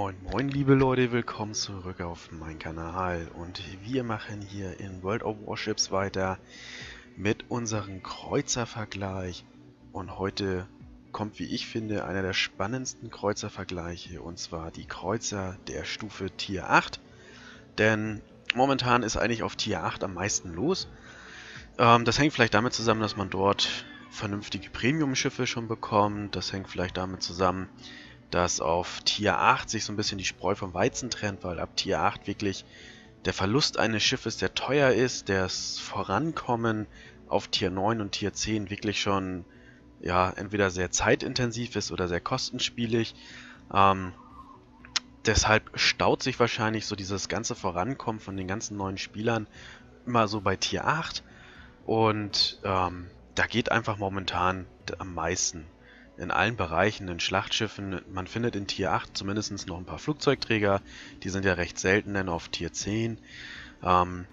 Moin moin liebe Leute, willkommen zurück auf meinen Kanal. Und wir machen hier in World of Warships weiter mit unserem Kreuzervergleich. Und heute kommt wie ich finde einer der spannendsten Kreuzervergleiche und zwar die Kreuzer der Stufe Tier 8 denn momentan ist eigentlich auf Tier 8 am meisten los. Ähm, das hängt vielleicht damit zusammen, dass man dort vernünftige Premium-Schiffe schon bekommt. Das hängt vielleicht damit zusammen, dass auf Tier 8 sich so ein bisschen die Spreu vom Weizen trennt, weil ab Tier 8 wirklich der Verlust eines Schiffes, der teuer ist, das Vorankommen auf Tier 9 und Tier 10 wirklich schon ja entweder sehr zeitintensiv ist oder sehr kostenspielig. Ähm, deshalb staut sich wahrscheinlich so dieses ganze Vorankommen von den ganzen neuen Spielern immer so bei Tier 8 und ähm, da geht einfach momentan am meisten in allen Bereichen, in Schlachtschiffen. Man findet in Tier 8 zumindest noch ein paar Flugzeugträger. Die sind ja recht selten, denn auf Tier 10. Ähm,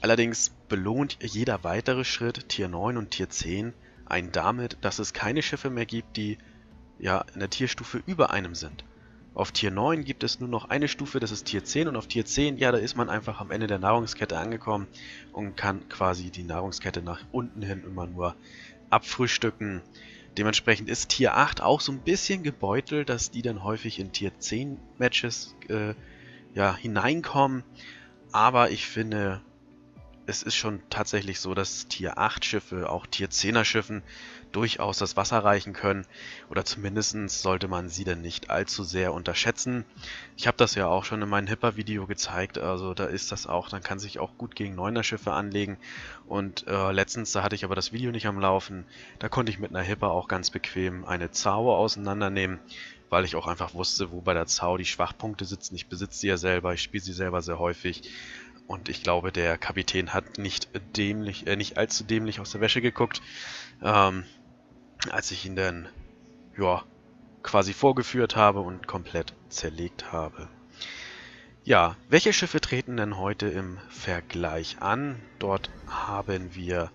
allerdings belohnt jeder weitere Schritt, Tier 9 und Tier 10, einen damit, dass es keine Schiffe mehr gibt, die ja in der Tierstufe über einem sind. Auf Tier 9 gibt es nur noch eine Stufe, das ist Tier 10 und auf Tier 10, ja, da ist man einfach am Ende der Nahrungskette angekommen und kann quasi die Nahrungskette nach unten hin immer nur abfrühstücken. Dementsprechend ist Tier 8 auch so ein bisschen gebeutelt, dass die dann häufig in Tier 10 Matches äh, ja, hineinkommen. Aber ich finde, es ist schon tatsächlich so, dass Tier 8 Schiffe, auch Tier 10er Schiffen, durchaus das Wasser reichen können. Oder zumindest sollte man sie dann nicht allzu sehr unterschätzen. Ich habe das ja auch schon in meinem Hipper-Video gezeigt. Also da ist das auch, dann kann sich auch gut gegen 9er Schiffe anlegen. Und äh, letztens, da hatte ich aber das Video nicht am Laufen, da konnte ich mit einer Hipper auch ganz bequem eine Zauber auseinandernehmen weil ich auch einfach wusste, wo bei der Zau die Schwachpunkte sitzen. Ich besitze sie ja selber, ich spiele sie selber sehr häufig. Und ich glaube, der Kapitän hat nicht dämlich, äh, nicht allzu dämlich aus der Wäsche geguckt, ähm, als ich ihn dann, ja, quasi vorgeführt habe und komplett zerlegt habe. Ja, welche Schiffe treten denn heute im Vergleich an? Dort haben wir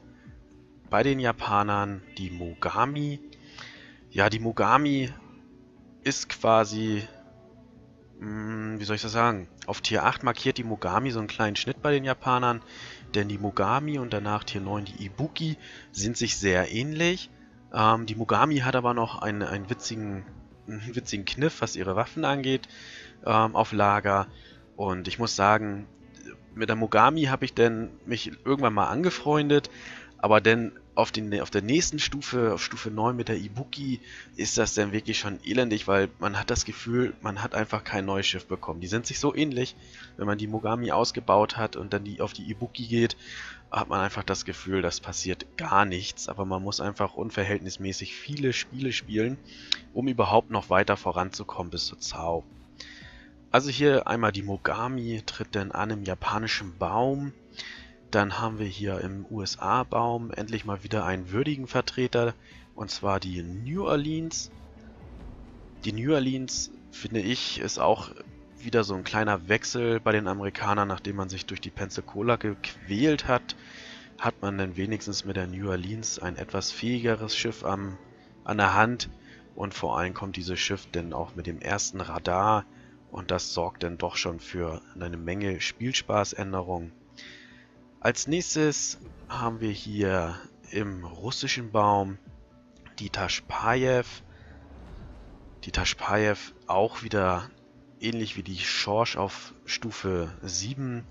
bei den Japanern die Mogami. Ja, die Mogami ist quasi hm, wie soll ich das sagen? Auf Tier 8 markiert die Mogami so einen kleinen Schnitt bei den Japanern, denn die Mogami und danach Tier 9 die Ibuki sind sich sehr ähnlich. Ähm, die Mogami hat aber noch einen, einen, witzigen, einen witzigen Kniff, was ihre Waffen angeht, ähm, auf Lager. Und ich muss sagen, mit der Mogami habe ich dann mich irgendwann mal angefreundet, aber dann auf, den, auf der nächsten Stufe, auf Stufe 9 mit der Ibuki, ist das dann wirklich schon elendig, weil man hat das Gefühl, man hat einfach kein neues Schiff bekommen. Die sind sich so ähnlich, wenn man die Mogami ausgebaut hat und dann die auf die Ibuki geht, hat man einfach das Gefühl, das passiert gar nichts, aber man muss einfach unverhältnismäßig viele Spiele spielen, um überhaupt noch weiter voranzukommen bis zur Zau. Also hier einmal die Mogami tritt dann an im japanischen Baum, dann haben wir hier im USA-Baum endlich mal wieder einen würdigen Vertreter, und zwar die New Orleans. Die New Orleans, finde ich, ist auch wieder so ein kleiner Wechsel bei den Amerikanern, nachdem man sich durch die Pensacola gequält hat, hat man dann wenigstens mit der New Orleans ein etwas fähigeres Schiff am, an der Hand und vor allem kommt dieses Schiff dann auch mit dem ersten Radar und das sorgt dann doch schon für eine Menge Spielspaßänderungen. Als nächstes haben wir hier im russischen Baum die Tashpajew. Die Tashpajew auch wieder ähnlich wie die Schorsch auf Stufe 7.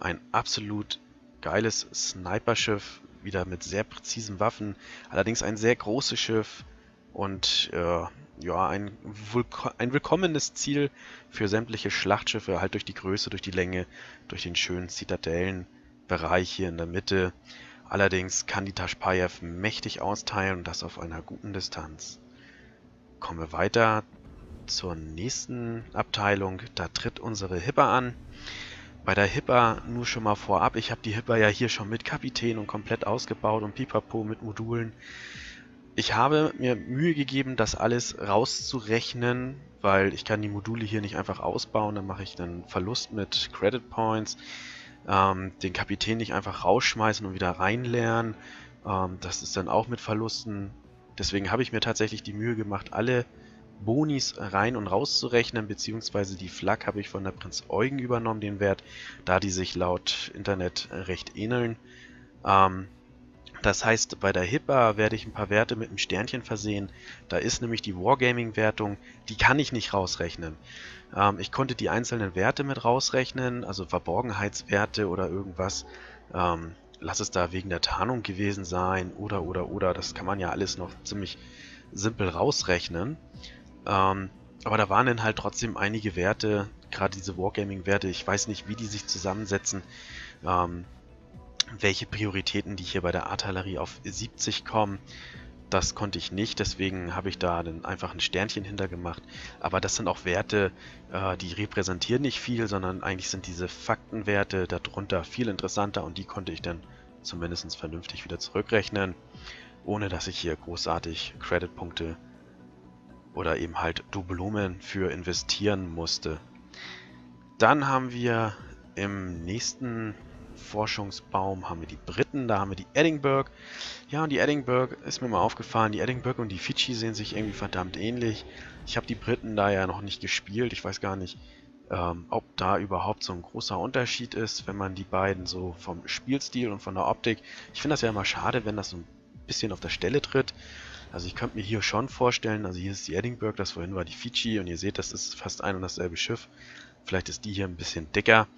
Ein absolut geiles Sniper-Schiff, wieder mit sehr präzisen Waffen. Allerdings ein sehr großes Schiff und äh, ja, ein, ein willkommenes Ziel für sämtliche Schlachtschiffe, halt durch die Größe, durch die Länge, durch den schönen Zitadellen. Bereich hier in der Mitte. Allerdings kann die Tashpajew mächtig austeilen und das auf einer guten Distanz. Kommen wir weiter zur nächsten Abteilung. Da tritt unsere Hipper an. Bei der Hipper nur schon mal vorab. Ich habe die Hipper ja hier schon mit Kapitän und komplett ausgebaut und pipapo mit Modulen. Ich habe mir Mühe gegeben, das alles rauszurechnen, weil ich kann die Module hier nicht einfach ausbauen. Dann mache ich einen Verlust mit Credit Points ähm, den Kapitän nicht einfach rausschmeißen und wieder reinlernen. Ähm, das ist dann auch mit Verlusten. Deswegen habe ich mir tatsächlich die Mühe gemacht, alle Bonis rein und rauszurechnen, beziehungsweise die Flak habe ich von der Prinz Eugen übernommen, den Wert, da die sich laut Internet recht ähneln. Ähm, das heißt, bei der HIPAA werde ich ein paar Werte mit einem Sternchen versehen. Da ist nämlich die Wargaming-Wertung, die kann ich nicht rausrechnen. Ähm, ich konnte die einzelnen Werte mit rausrechnen, also Verborgenheitswerte oder irgendwas. Ähm, lass es da wegen der Tarnung gewesen sein oder oder oder. Das kann man ja alles noch ziemlich simpel rausrechnen. Ähm, aber da waren dann halt trotzdem einige Werte, gerade diese Wargaming-Werte, ich weiß nicht, wie die sich zusammensetzen, ähm, welche Prioritäten, die hier bei der Artillerie auf 70 kommen. Das konnte ich nicht, deswegen habe ich da dann einfach ein Sternchen hintergemacht. Aber das sind auch Werte, äh, die repräsentieren nicht viel, sondern eigentlich sind diese Faktenwerte darunter viel interessanter und die konnte ich dann zumindest vernünftig wieder zurückrechnen, ohne dass ich hier großartig Creditpunkte oder eben halt Dublumen für investieren musste. Dann haben wir im nächsten Forschungsbaum haben wir die Briten, da haben wir die Edinburgh. Ja, und die Edinburgh ist mir mal aufgefallen, die Edinburgh und die Fidschi sehen sich irgendwie verdammt ähnlich. Ich habe die Briten da ja noch nicht gespielt, ich weiß gar nicht, ähm, ob da überhaupt so ein großer Unterschied ist, wenn man die beiden so vom Spielstil und von der Optik. Ich finde das ja immer schade, wenn das so ein bisschen auf der Stelle tritt. Also ich könnte mir hier schon vorstellen, also hier ist die Edinburgh, das vorhin war die Fiji und ihr seht, das ist fast ein und dasselbe Schiff. Vielleicht ist die hier ein bisschen dicker.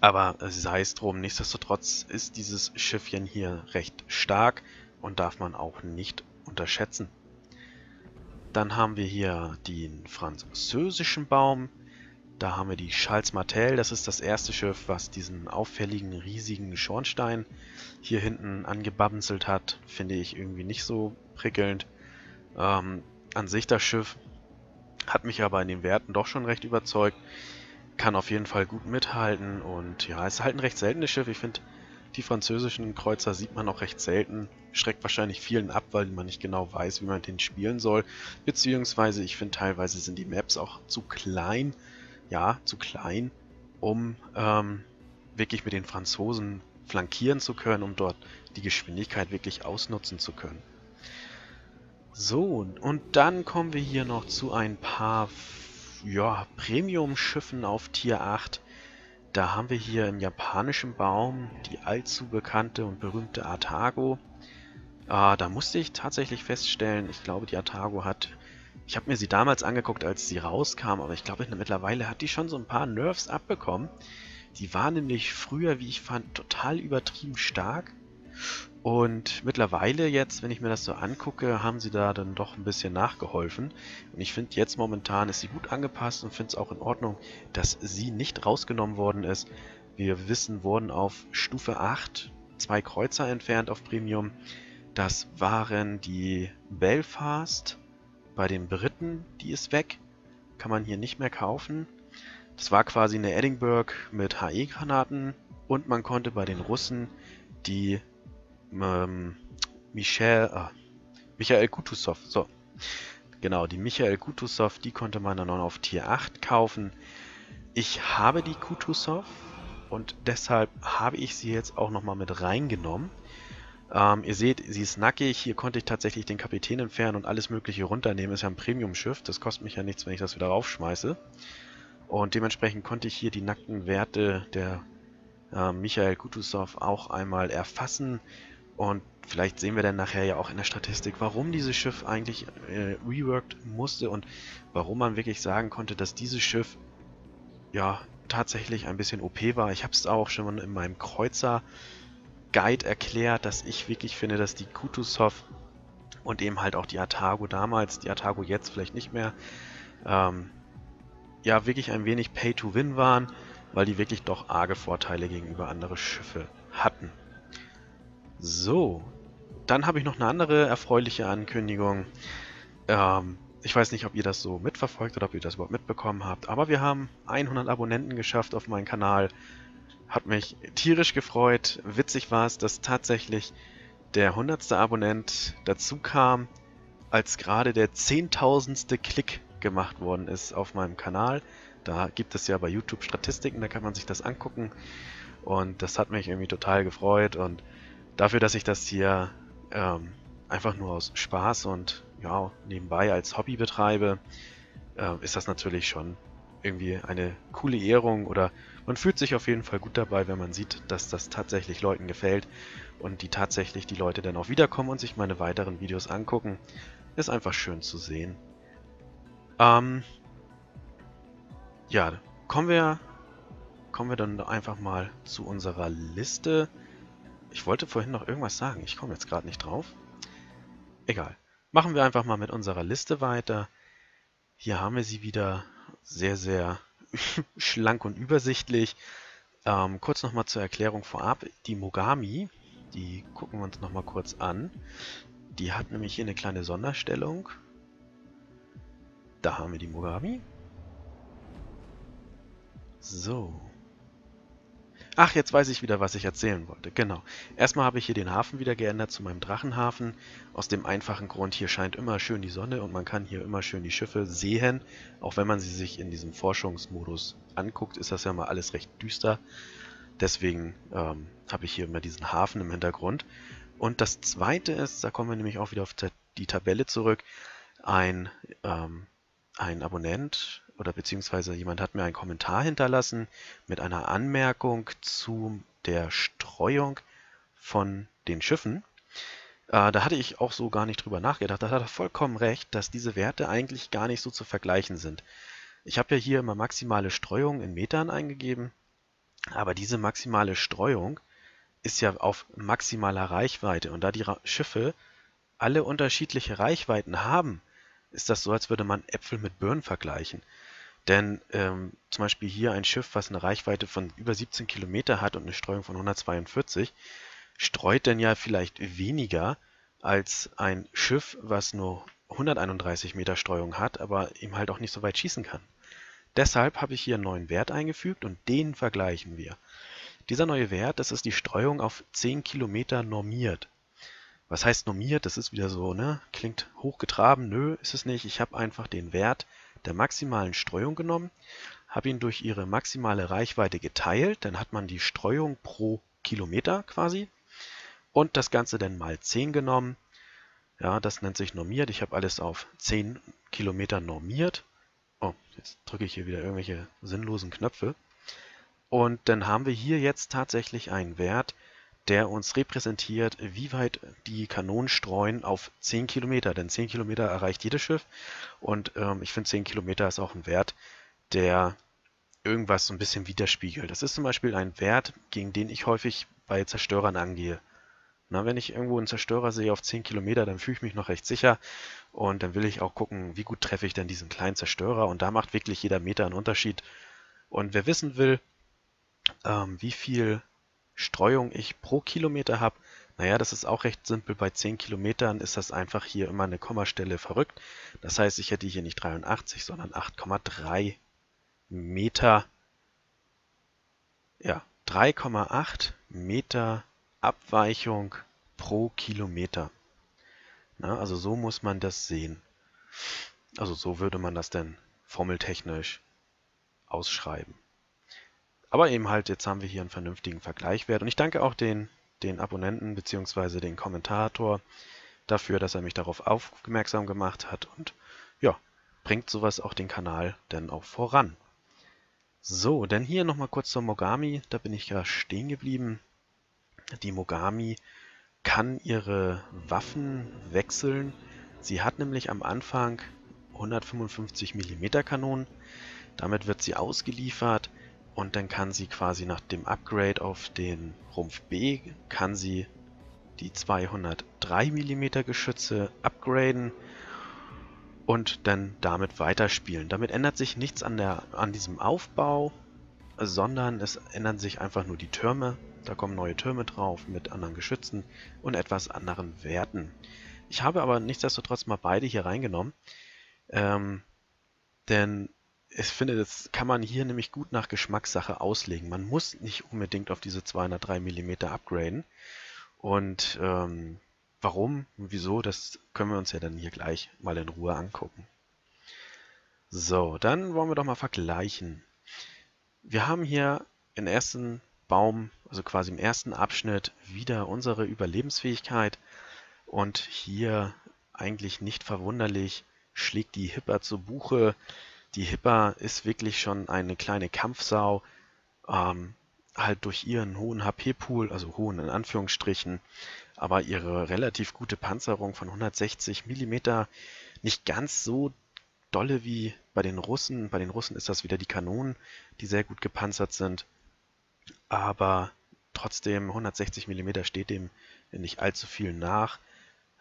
Aber sei es drum, nichtsdestotrotz ist dieses Schiffchen hier recht stark und darf man auch nicht unterschätzen. Dann haben wir hier den französischen Baum. Da haben wir die Charles Martel. Das ist das erste Schiff, was diesen auffälligen, riesigen Schornstein hier hinten angebabenzelt hat. Finde ich irgendwie nicht so prickelnd. Ähm, an sich das Schiff hat mich aber in den Werten doch schon recht überzeugt. Kann auf jeden Fall gut mithalten und ja, es ist halt ein recht seltenes Schiff. Ich finde, die französischen Kreuzer sieht man auch recht selten. Schreckt wahrscheinlich vielen ab, weil man nicht genau weiß, wie man den spielen soll. Beziehungsweise, ich finde, teilweise sind die Maps auch zu klein, ja, zu klein, um ähm, wirklich mit den Franzosen flankieren zu können, um dort die Geschwindigkeit wirklich ausnutzen zu können. So, und dann kommen wir hier noch zu ein paar ja, Premium-Schiffen auf Tier 8. Da haben wir hier im japanischen Baum die allzu bekannte und berühmte Atago. Äh, da musste ich tatsächlich feststellen, ich glaube die Atago hat ich habe mir sie damals angeguckt, als sie rauskam, aber ich glaube mittlerweile hat die schon so ein paar Nerves abbekommen. Die war nämlich früher, wie ich fand, total übertrieben stark. Und mittlerweile jetzt, wenn ich mir das so angucke, haben sie da dann doch ein bisschen nachgeholfen. Und ich finde jetzt momentan ist sie gut angepasst und finde es auch in Ordnung, dass sie nicht rausgenommen worden ist. Wir wissen, wurden auf Stufe 8 zwei Kreuzer entfernt auf Premium. Das waren die Belfast bei den Briten, die ist weg. Kann man hier nicht mehr kaufen. Das war quasi eine Edinburgh mit HE-Granaten. Und man konnte bei den Russen die ähm, Michel, ah, Michael Kutusov, so, genau, die Michael Kutusov, die konnte man dann auf Tier 8 kaufen. Ich habe die Kutusov und deshalb habe ich sie jetzt auch nochmal mit reingenommen. Ähm, ihr seht, sie ist nackig. Hier konnte ich tatsächlich den Kapitän entfernen und alles mögliche runternehmen. Ist ja ein Premium-Schiff. Das kostet mich ja nichts, wenn ich das wieder raufschmeiße. Und dementsprechend konnte ich hier die nackten Werte der äh, Michael Kutusov auch einmal erfassen. Und vielleicht sehen wir dann nachher ja auch in der Statistik, warum dieses Schiff eigentlich äh, reworked musste und warum man wirklich sagen konnte, dass dieses Schiff ja tatsächlich ein bisschen OP war. Ich habe es auch schon in meinem Kreuzer Guide erklärt, dass ich wirklich finde, dass die Kutusov und eben halt auch die Atago damals, die Atago jetzt vielleicht nicht mehr, ähm, ja wirklich ein wenig Pay-to-Win waren, weil die wirklich doch arge Vorteile gegenüber anderen Schiffe hatten. So, dann habe ich noch eine andere erfreuliche Ankündigung. Ähm, ich weiß nicht, ob ihr das so mitverfolgt oder ob ihr das überhaupt mitbekommen habt, aber wir haben 100 Abonnenten geschafft auf meinem Kanal. Hat mich tierisch gefreut. Witzig war es, dass tatsächlich der 100. Abonnent dazu kam, als gerade der 10.000. Klick gemacht worden ist auf meinem Kanal. Da gibt es ja bei YouTube Statistiken, da kann man sich das angucken. Und das hat mich irgendwie total gefreut. Und dafür, dass ich das hier ähm, einfach nur aus Spaß und ja, nebenbei als Hobby betreibe, äh, ist das natürlich schon irgendwie eine coole Ehrung oder man fühlt sich auf jeden Fall gut dabei, wenn man sieht, dass das tatsächlich Leuten gefällt und die tatsächlich die Leute dann auch wiederkommen und sich meine weiteren Videos angucken. Ist einfach schön zu sehen. Ähm, ja, kommen wir, kommen wir dann einfach mal zu unserer Liste. Ich wollte vorhin noch irgendwas sagen, ich komme jetzt gerade nicht drauf. Egal. Machen wir einfach mal mit unserer Liste weiter. Hier haben wir sie wieder sehr, sehr schlank und übersichtlich. Ähm, kurz nochmal zur Erklärung vorab. Die Mogami, die gucken wir uns nochmal kurz an. Die hat nämlich hier eine kleine Sonderstellung. Da haben wir die Mogami. So. Ach, jetzt weiß ich wieder, was ich erzählen wollte. Genau. Erstmal habe ich hier den Hafen wieder geändert zu meinem Drachenhafen. Aus dem einfachen Grund, hier scheint immer schön die Sonne und man kann hier immer schön die Schiffe sehen. Auch wenn man sie sich in diesem Forschungsmodus anguckt, ist das ja mal alles recht düster. Deswegen ähm, habe ich hier immer diesen Hafen im Hintergrund. Und das zweite ist, da kommen wir nämlich auch wieder auf die Tabelle zurück, ein, ähm, ein Abonnent oder beziehungsweise jemand hat mir einen Kommentar hinterlassen mit einer Anmerkung zu der Streuung von den Schiffen. Äh, da hatte ich auch so gar nicht drüber nachgedacht. Da hat er vollkommen recht, dass diese Werte eigentlich gar nicht so zu vergleichen sind. Ich habe ja hier immer maximale Streuung in Metern eingegeben, aber diese maximale Streuung ist ja auf maximaler Reichweite. Und da die Schiffe alle unterschiedliche Reichweiten haben, ist das so, als würde man Äpfel mit Birnen vergleichen. Denn ähm, zum Beispiel hier ein Schiff, was eine Reichweite von über 17 Kilometer hat und eine Streuung von 142, streut dann ja vielleicht weniger als ein Schiff, was nur 131 Meter Streuung hat, aber eben halt auch nicht so weit schießen kann. Deshalb habe ich hier einen neuen Wert eingefügt und den vergleichen wir. Dieser neue Wert, das ist die Streuung auf 10 Kilometer normiert. Was heißt normiert? Das ist wieder so, ne? Klingt hochgetraben. Nö, ist es nicht. Ich habe einfach den Wert der maximalen Streuung genommen, habe ihn durch ihre maximale Reichweite geteilt, dann hat man die Streuung pro Kilometer quasi und das Ganze dann mal 10 genommen. Ja, das nennt sich normiert. Ich habe alles auf 10 Kilometer normiert. Oh, jetzt drücke ich hier wieder irgendwelche sinnlosen Knöpfe. Und dann haben wir hier jetzt tatsächlich einen Wert, der uns repräsentiert, wie weit die Kanonen streuen auf 10 Kilometer. Denn 10 Kilometer erreicht jedes Schiff und ähm, ich finde 10 Kilometer ist auch ein Wert, der irgendwas so ein bisschen widerspiegelt. Das ist zum Beispiel ein Wert, gegen den ich häufig bei Zerstörern angehe. Na, wenn ich irgendwo einen Zerstörer sehe auf 10 Kilometer, dann fühle ich mich noch recht sicher und dann will ich auch gucken, wie gut treffe ich denn diesen kleinen Zerstörer und da macht wirklich jeder Meter einen Unterschied. Und wer wissen will, ähm, wie viel Streuung ich pro Kilometer habe, naja, das ist auch recht simpel. Bei 10 Kilometern ist das einfach hier immer eine Kommastelle verrückt. Das heißt, ich hätte hier nicht 83, sondern 8,3 Meter. Ja, 3,8 Meter Abweichung pro Kilometer. Na, also so muss man das sehen. Also so würde man das denn formeltechnisch ausschreiben. Aber eben halt, jetzt haben wir hier einen vernünftigen Vergleichwert. Und ich danke auch den, den Abonnenten bzw. den Kommentator dafür, dass er mich darauf aufmerksam gemacht hat. Und ja, bringt sowas auch den Kanal dann auch voran. So, dann hier nochmal kurz zur Mogami. Da bin ich ja stehen geblieben. Die Mogami kann ihre Waffen wechseln. Sie hat nämlich am Anfang 155 mm Kanonen. Damit wird sie ausgeliefert und dann kann sie quasi nach dem Upgrade auf den Rumpf B, kann sie die 203 mm Geschütze upgraden und dann damit weiterspielen. Damit ändert sich nichts an, der, an diesem Aufbau, sondern es ändern sich einfach nur die Türme. Da kommen neue Türme drauf mit anderen Geschützen und etwas anderen Werten. Ich habe aber nichtsdestotrotz mal beide hier reingenommen, ähm, denn ich finde, das kann man hier nämlich gut nach Geschmackssache auslegen. Man muss nicht unbedingt auf diese 203 mm upgraden. Und ähm, warum und wieso, das können wir uns ja dann hier gleich mal in Ruhe angucken. So, dann wollen wir doch mal vergleichen. Wir haben hier im ersten Baum, also quasi im ersten Abschnitt, wieder unsere Überlebensfähigkeit und hier eigentlich nicht verwunderlich, schlägt die Hipper zu Buche. Die Hipper ist wirklich schon eine kleine Kampfsau, ähm, halt durch ihren hohen HP-Pool, also hohen in Anführungsstrichen, aber ihre relativ gute Panzerung von 160 mm nicht ganz so dolle wie bei den Russen. Bei den Russen ist das wieder die Kanonen, die sehr gut gepanzert sind. Aber trotzdem 160 mm steht dem nicht allzu viel nach.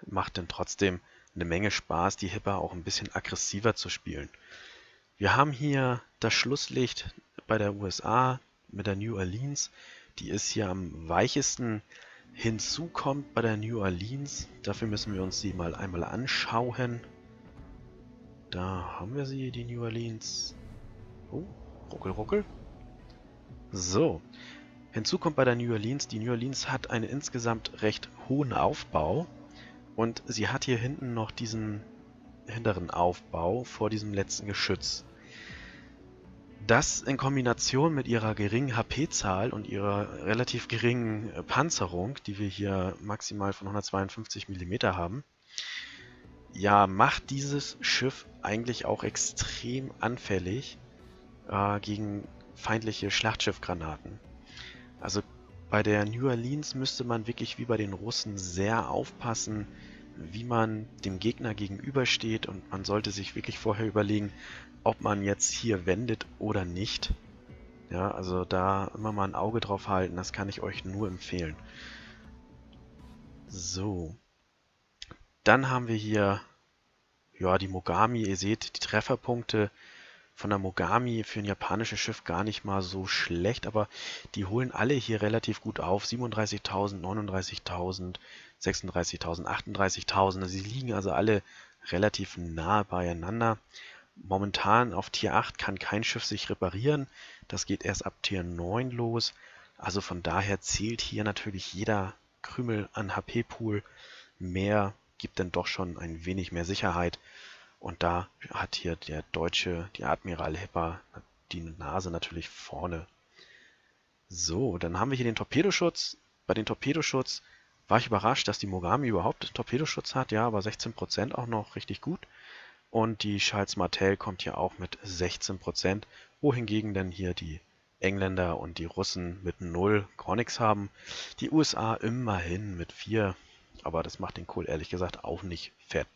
Macht dann trotzdem eine Menge Spaß, die Hipper auch ein bisschen aggressiver zu spielen. Wir haben hier das Schlusslicht bei der USA mit der New Orleans. Die ist hier am weichesten. Hinzu kommt bei der New Orleans, dafür müssen wir uns sie mal einmal anschauen. Da haben wir sie, die New Orleans. Oh, ruckel, ruckel. So, hinzu kommt bei der New Orleans, die New Orleans hat einen insgesamt recht hohen Aufbau und sie hat hier hinten noch diesen hinteren Aufbau vor diesem letzten Geschütz. Das in Kombination mit ihrer geringen HP-Zahl und ihrer relativ geringen Panzerung, die wir hier maximal von 152 mm haben, ja, macht dieses Schiff eigentlich auch extrem anfällig äh, gegen feindliche Schlachtschiffgranaten. Also bei der New Orleans müsste man wirklich wie bei den Russen sehr aufpassen, wie man dem Gegner gegenübersteht und man sollte sich wirklich vorher überlegen, ob man jetzt hier wendet oder nicht. Ja, also da immer mal ein Auge drauf halten, das kann ich euch nur empfehlen. So. Dann haben wir hier ja, die Mogami. Ihr seht, die Trefferpunkte von der Mogami für ein japanisches Schiff gar nicht mal so schlecht, aber die holen alle hier relativ gut auf. 37.000, 39.000, 36.000, 38.000. Sie liegen also alle relativ nah beieinander. Momentan auf Tier 8 kann kein Schiff sich reparieren. Das geht erst ab Tier 9 los. Also von daher zählt hier natürlich jeder Krümel an HP-Pool mehr gibt dann doch schon ein wenig mehr Sicherheit. Und da hat hier der Deutsche, die Admiral Hipper, die Nase natürlich vorne. So, dann haben wir hier den Torpedoschutz. Bei den Torpedoschutz war ich überrascht, dass die Mogami überhaupt Torpedoschutz hat. Ja, aber 16% auch noch richtig gut. Und die Charles Martel kommt hier auch mit 16%, wohingegen dann hier die Engländer und die Russen mit 0 gar nichts haben. Die USA immerhin mit 4 aber das macht den Kohl ehrlich gesagt auch nicht fett.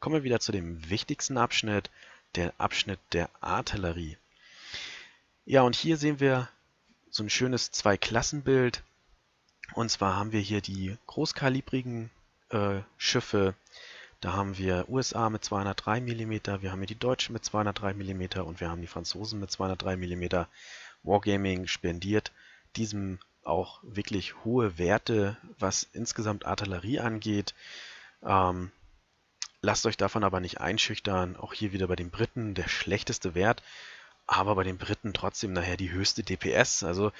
Kommen wir wieder zu dem wichtigsten Abschnitt, der Abschnitt der Artillerie. Ja, und hier sehen wir so ein schönes Zweiklassenbild. Und zwar haben wir hier die großkalibrigen äh, Schiffe. Da haben wir USA mit 203 mm, wir haben hier die Deutschen mit 203 mm und wir haben die Franzosen mit 203 mm. Wargaming spendiert diesem auch wirklich hohe Werte, was insgesamt Artillerie angeht. Ähm, lasst euch davon aber nicht einschüchtern. Auch hier wieder bei den Briten der schlechteste Wert, aber bei den Briten trotzdem nachher die höchste DPS. Also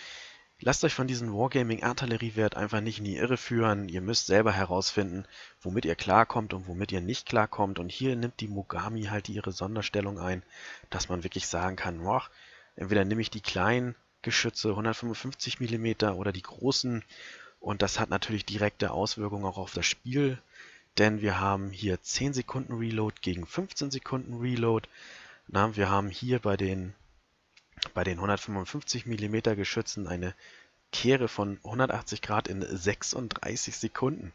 lasst euch von diesem Wargaming-Artilleriewert einfach nicht in die Irre führen. Ihr müsst selber herausfinden, womit ihr klarkommt und womit ihr nicht klarkommt. Und hier nimmt die Mogami halt ihre Sonderstellung ein, dass man wirklich sagen kann, boah, entweder nehme ich die kleinen Geschütze 155 mm oder die großen. Und das hat natürlich direkte Auswirkungen auch auf das Spiel, denn wir haben hier 10 Sekunden Reload gegen 15 Sekunden Reload. Na, wir haben hier bei den, bei den 155 mm Geschützen eine Kehre von 180 Grad in 36 Sekunden.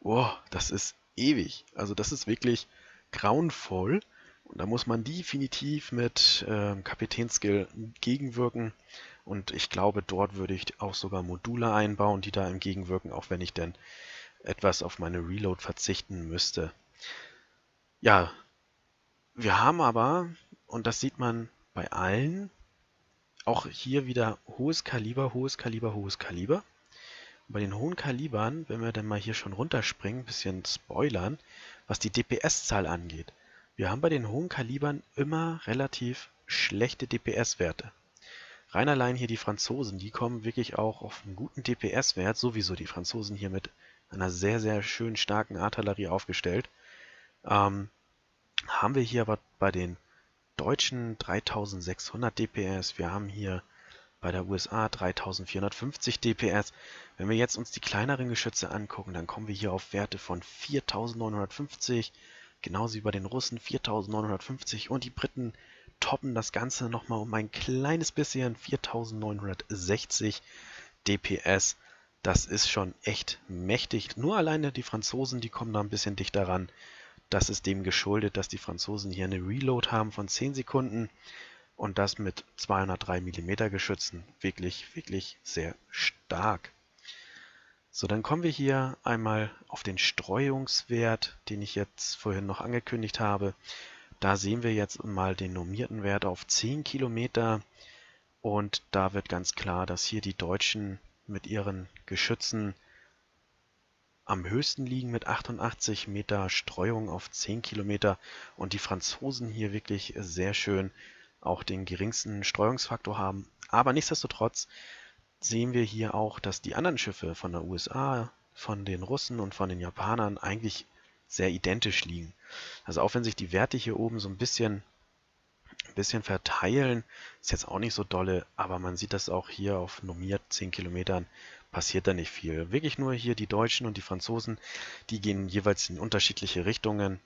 Wow, das ist ewig. Also das ist wirklich grauenvoll. Und da muss man definitiv mit äh, Kapitänskill gegenwirken. Und ich glaube, dort würde ich auch sogar Module einbauen, die da entgegenwirken, auch wenn ich dann etwas auf meine Reload verzichten müsste. Ja, wir haben aber, und das sieht man bei allen, auch hier wieder hohes Kaliber, hohes Kaliber, hohes Kaliber. Bei den hohen Kalibern, wenn wir dann mal hier schon runterspringen, ein bisschen spoilern, was die DPS-Zahl angeht. Wir haben bei den hohen Kalibern immer relativ schlechte DPS-Werte. Rein allein hier die Franzosen, die kommen wirklich auch auf einen guten DPS-Wert, sowieso die Franzosen hier mit einer sehr, sehr schön starken Artillerie aufgestellt. Ähm, haben wir hier aber bei den Deutschen 3600 DPS, wir haben hier bei der USA 3450 DPS. Wenn wir jetzt uns die kleineren Geschütze angucken, dann kommen wir hier auf Werte von 4950, genauso wie bei den Russen 4950 und die Briten toppen das Ganze nochmal um ein kleines bisschen 4960 DPS. Das ist schon echt mächtig. Nur alleine die Franzosen, die kommen da ein bisschen dichter ran. Das ist dem geschuldet, dass die Franzosen hier eine Reload haben von 10 Sekunden und das mit 203 mm Geschützen. Wirklich, wirklich sehr stark. So, dann kommen wir hier einmal auf den Streuungswert, den ich jetzt vorhin noch angekündigt habe. Da sehen wir jetzt mal den normierten Wert auf 10 Kilometer und da wird ganz klar, dass hier die Deutschen mit ihren Geschützen am höchsten liegen mit 88 Meter Streuung auf 10 Kilometer und die Franzosen hier wirklich sehr schön auch den geringsten Streuungsfaktor haben. Aber nichtsdestotrotz sehen wir hier auch, dass die anderen Schiffe von der USA, von den Russen und von den Japanern eigentlich sehr identisch liegen. Also auch wenn sich die Werte hier oben so ein bisschen, ein bisschen verteilen, ist jetzt auch nicht so dolle, aber man sieht das auch hier auf normiert 10 Kilometern passiert da nicht viel. Wirklich nur hier die Deutschen und die Franzosen, die gehen jeweils in unterschiedliche Richtungen.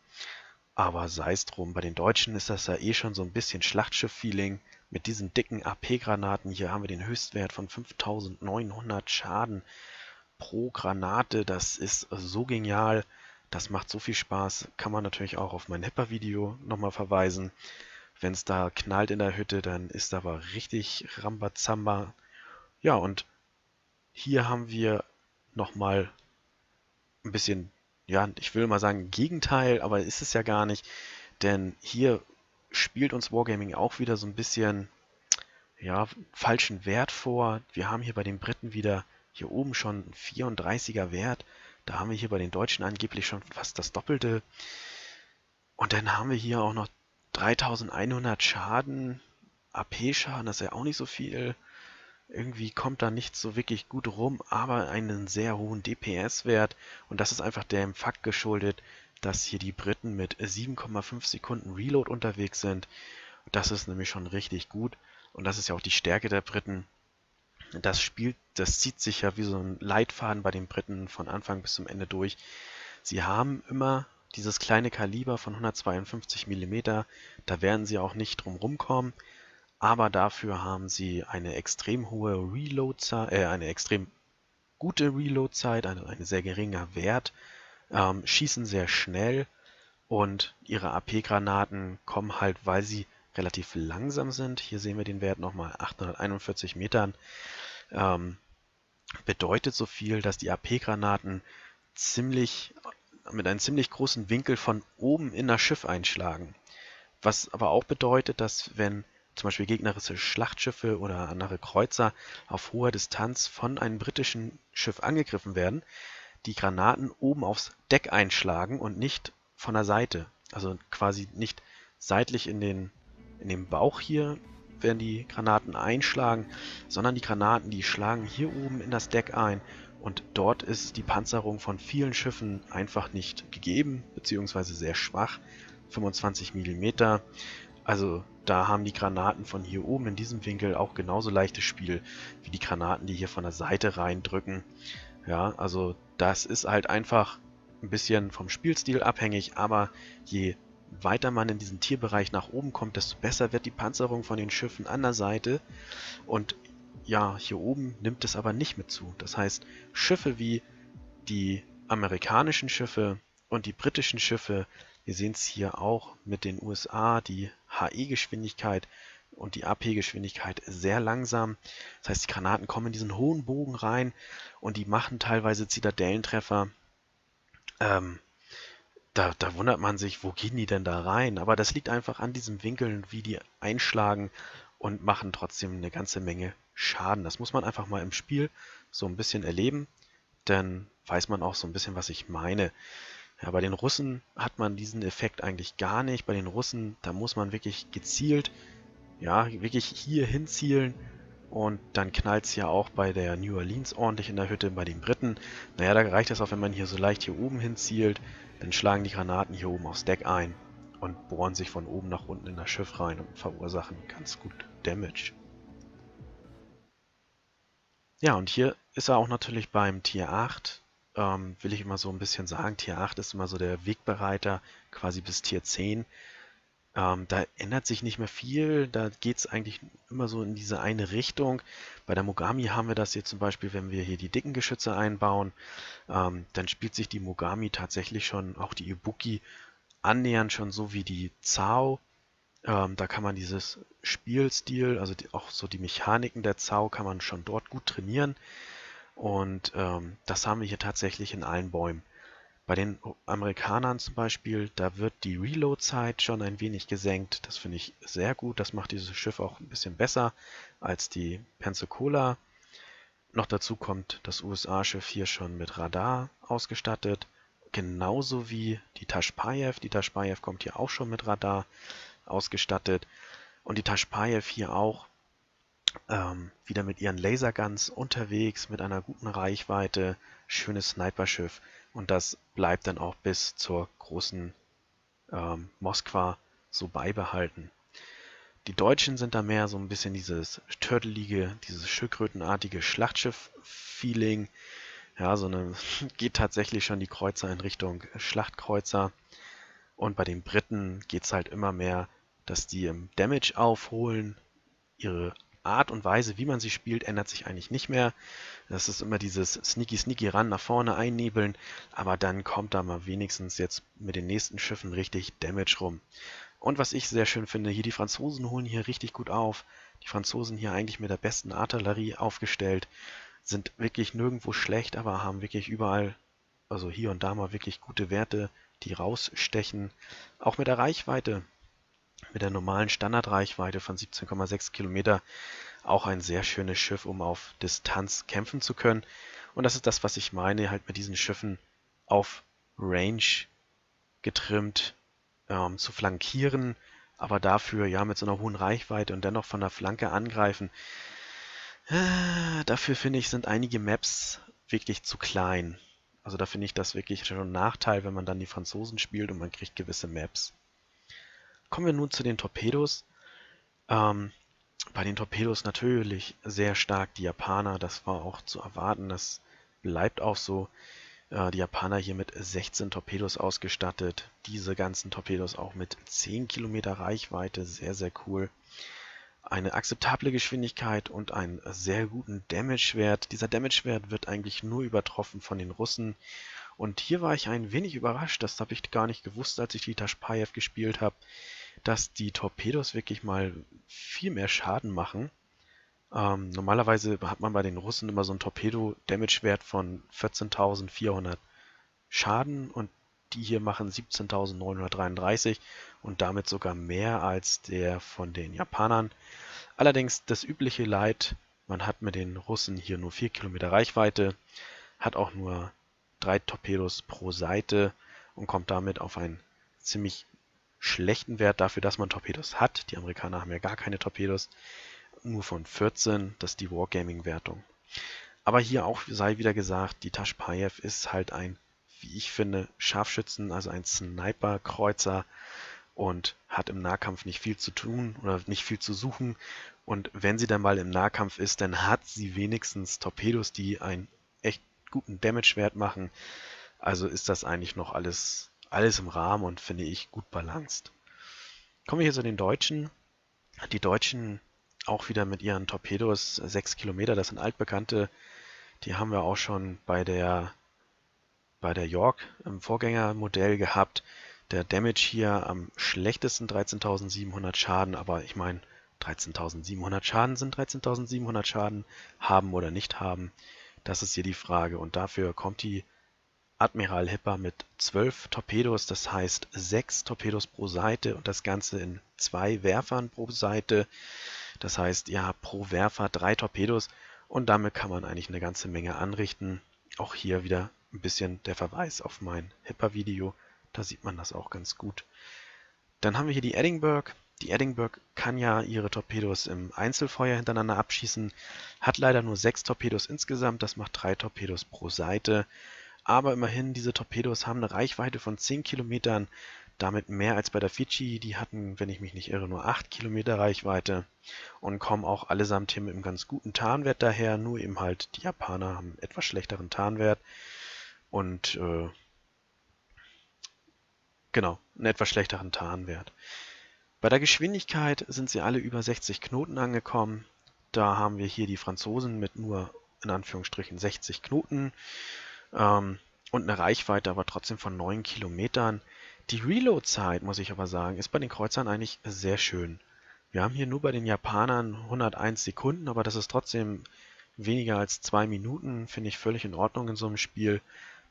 Aber sei es drum, bei den Deutschen ist das ja eh schon so ein bisschen Schlachtschiff-Feeling. Mit diesen dicken AP-Granaten, hier haben wir den Höchstwert von 5900 Schaden pro Granate. Das ist so genial, das macht so viel Spaß. Kann man natürlich auch auf mein Hepper-Video nochmal verweisen. Wenn es da knallt in der Hütte, dann ist da aber richtig Rambazamba. Ja, und hier haben wir nochmal ein bisschen ja, ich will mal sagen Gegenteil, aber ist es ja gar nicht, denn hier spielt uns Wargaming auch wieder so ein bisschen ja, falschen Wert vor. Wir haben hier bei den Briten wieder hier oben schon einen 34er Wert. Da haben wir hier bei den Deutschen angeblich schon fast das Doppelte. Und dann haben wir hier auch noch 3100 Schaden, AP-Schaden, das ist ja auch nicht so viel. Irgendwie kommt da nicht so wirklich gut rum, aber einen sehr hohen DPS-Wert. Und das ist einfach dem Fakt geschuldet, dass hier die Briten mit 7,5 Sekunden Reload unterwegs sind. Das ist nämlich schon richtig gut. Und das ist ja auch die Stärke der Briten. Das spielt, das zieht sich ja wie so ein Leitfaden bei den Briten von Anfang bis zum Ende durch. Sie haben immer dieses kleine Kaliber von 152 mm, da werden sie auch nicht drum rumkommen aber dafür haben sie eine extrem hohe Reload-Zeit, äh, eine extrem gute Reload-Zeit, eine, ein sehr geringer Wert, ähm, schießen sehr schnell und ihre AP-Granaten kommen halt, weil sie relativ langsam sind. Hier sehen wir den Wert nochmal 841 Metern. Ähm, bedeutet so viel, dass die AP-Granaten ziemlich mit einem ziemlich großen Winkel von oben in das Schiff einschlagen. Was aber auch bedeutet, dass wenn zum Beispiel gegnerische Schlachtschiffe oder andere Kreuzer auf hoher Distanz von einem britischen Schiff angegriffen werden, die Granaten oben aufs Deck einschlagen und nicht von der Seite. Also quasi nicht seitlich in den, in den Bauch hier werden die Granaten einschlagen, sondern die Granaten, die schlagen hier oben in das Deck ein und dort ist die Panzerung von vielen Schiffen einfach nicht gegeben, beziehungsweise sehr schwach, 25 mm. Also da haben die Granaten von hier oben in diesem Winkel auch genauso leichtes Spiel wie die Granaten, die hier von der Seite reindrücken. Ja, also das ist halt einfach ein bisschen vom Spielstil abhängig, aber je weiter man in diesen Tierbereich nach oben kommt, desto besser wird die Panzerung von den Schiffen an der Seite. Und ja, hier oben nimmt es aber nicht mit zu. Das heißt, Schiffe wie die amerikanischen Schiffe und die britischen Schiffe wir sehen es hier auch mit den USA, die HE-Geschwindigkeit und die AP-Geschwindigkeit sehr langsam. Das heißt, die Granaten kommen in diesen hohen Bogen rein und die machen teilweise Zitadellentreffer. Ähm, da, da wundert man sich, wo gehen die denn da rein? Aber das liegt einfach an diesen Winkeln, wie die einschlagen und machen trotzdem eine ganze Menge Schaden. Das muss man einfach mal im Spiel so ein bisschen erleben, dann weiß man auch so ein bisschen, was ich meine. Ja, bei den Russen hat man diesen Effekt eigentlich gar nicht. Bei den Russen, da muss man wirklich gezielt, ja, wirklich hier hinzielen und dann knallt es ja auch bei der New Orleans ordentlich in der Hütte. Bei den Briten, naja, da reicht es auch, wenn man hier so leicht hier oben hinzielt, dann schlagen die Granaten hier oben aufs Deck ein und bohren sich von oben nach unten in das Schiff rein und verursachen ganz gut Damage. Ja, und hier ist er auch natürlich beim Tier 8. Ähm, will ich immer so ein bisschen sagen, Tier 8 ist immer so der Wegbereiter quasi bis Tier 10. Ähm, da ändert sich nicht mehr viel, da geht es eigentlich immer so in diese eine Richtung. Bei der Mogami haben wir das hier zum Beispiel, wenn wir hier die dicken Geschütze einbauen, ähm, dann spielt sich die Mogami tatsächlich schon, auch die Ibuki, annähernd schon so wie die Zao. Ähm, da kann man dieses Spielstil, also die, auch so die Mechaniken der Zao, kann man schon dort gut trainieren. Und ähm, das haben wir hier tatsächlich in allen Bäumen. Bei den Amerikanern zum Beispiel, da wird die Reload-Zeit schon ein wenig gesenkt. Das finde ich sehr gut. Das macht dieses Schiff auch ein bisschen besser als die Pensacola. Noch dazu kommt das USA-Schiff hier schon mit Radar ausgestattet. Genauso wie die Tashpayev. Die Tashpayev kommt hier auch schon mit Radar ausgestattet. Und die Tashpayev hier auch ähm, wieder mit ihren Laserguns unterwegs, mit einer guten Reichweite. Schönes Sniperschiff. Und das bleibt dann auch bis zur großen ähm, Moskwa so beibehalten. Die Deutschen sind da mehr so ein bisschen dieses turtelige, dieses schildkrötenartige Schlachtschiff-Feeling. Ja, so eine, geht tatsächlich schon die Kreuzer in Richtung Schlachtkreuzer. Und bei den Briten geht es halt immer mehr, dass die im Damage aufholen, ihre Art und Weise, wie man sie spielt, ändert sich eigentlich nicht mehr. Das ist immer dieses sneaky sneaky ran nach vorne einnebeln, aber dann kommt da mal wenigstens jetzt mit den nächsten Schiffen richtig Damage rum. Und was ich sehr schön finde, hier die Franzosen holen hier richtig gut auf. Die Franzosen hier eigentlich mit der besten Artillerie aufgestellt, sind wirklich nirgendwo schlecht, aber haben wirklich überall, also hier und da mal wirklich gute Werte, die rausstechen. Auch mit der Reichweite mit der normalen Standardreichweite von 17,6 Kilometer auch ein sehr schönes Schiff, um auf Distanz kämpfen zu können. Und das ist das, was ich meine, halt mit diesen Schiffen auf Range getrimmt ähm, zu flankieren, aber dafür ja mit so einer hohen Reichweite und dennoch von der Flanke angreifen. Dafür finde ich, sind einige Maps wirklich zu klein. Also da finde ich das wirklich schon ein Nachteil, wenn man dann die Franzosen spielt und man kriegt gewisse Maps. Kommen wir nun zu den Torpedos. Ähm, bei den Torpedos natürlich sehr stark die Japaner, das war auch zu erwarten, das bleibt auch so. Äh, die Japaner hier mit 16 Torpedos ausgestattet, diese ganzen Torpedos auch mit 10 Kilometer Reichweite, sehr, sehr cool. Eine akzeptable Geschwindigkeit und einen sehr guten Damage-Wert. Dieser Damage-Wert wird eigentlich nur übertroffen von den Russen. Und hier war ich ein wenig überrascht, das habe ich gar nicht gewusst, als ich die Tashpayev gespielt habe dass die Torpedos wirklich mal viel mehr Schaden machen. Ähm, normalerweise hat man bei den Russen immer so einen Torpedo-Damage-Wert von 14.400 Schaden und die hier machen 17.933 und damit sogar mehr als der von den Japanern. Allerdings das übliche Leid, man hat mit den Russen hier nur 4 Kilometer Reichweite, hat auch nur drei Torpedos pro Seite und kommt damit auf ein ziemlich schlechten Wert dafür, dass man Torpedos hat. Die Amerikaner haben ja gar keine Torpedos, nur von 14, das ist die Wargaming-Wertung. Aber hier auch sei wieder gesagt, die Tashpayev ist halt ein, wie ich finde, Scharfschützen, also ein Sniper-Kreuzer und hat im Nahkampf nicht viel zu tun oder nicht viel zu suchen. Und wenn sie dann mal im Nahkampf ist, dann hat sie wenigstens Torpedos, die einen echt guten Damage-Wert machen. Also ist das eigentlich noch alles alles im Rahmen und finde ich gut balanciert. Kommen wir hier zu den Deutschen. Die Deutschen auch wieder mit ihren Torpedos 6 Kilometer, das sind altbekannte. Die haben wir auch schon bei der, bei der York im Vorgängermodell gehabt. Der Damage hier am schlechtesten 13.700 Schaden, aber ich meine, 13.700 Schaden sind 13.700 Schaden, haben oder nicht haben. Das ist hier die Frage und dafür kommt die Admiral Hipper mit 12 Torpedos, das heißt 6 Torpedos pro Seite und das Ganze in zwei Werfern pro Seite. Das heißt, ja, pro Werfer drei Torpedos und damit kann man eigentlich eine ganze Menge anrichten. Auch hier wieder ein bisschen der Verweis auf mein Hipper-Video, da sieht man das auch ganz gut. Dann haben wir hier die Edinburgh. Die Edinburgh kann ja ihre Torpedos im Einzelfeuer hintereinander abschießen, hat leider nur sechs Torpedos insgesamt, das macht drei Torpedos pro Seite. Aber immerhin, diese Torpedos haben eine Reichweite von 10 Kilometern. Damit mehr als bei der Fidschi. Die hatten, wenn ich mich nicht irre, nur 8 Kilometer Reichweite und kommen auch allesamt hier mit einem ganz guten Tarnwert daher. Nur eben halt, die Japaner haben einen etwas schlechteren Tarnwert und äh, genau, einen etwas schlechteren Tarnwert. Bei der Geschwindigkeit sind sie alle über 60 Knoten angekommen. Da haben wir hier die Franzosen mit nur in Anführungsstrichen 60 Knoten ähm, und eine Reichweite aber trotzdem von 9 Kilometern. Die Reload-Zeit, muss ich aber sagen, ist bei den Kreuzern eigentlich sehr schön. Wir haben hier nur bei den Japanern 101 Sekunden, aber das ist trotzdem weniger als 2 Minuten, finde ich völlig in Ordnung in so einem Spiel.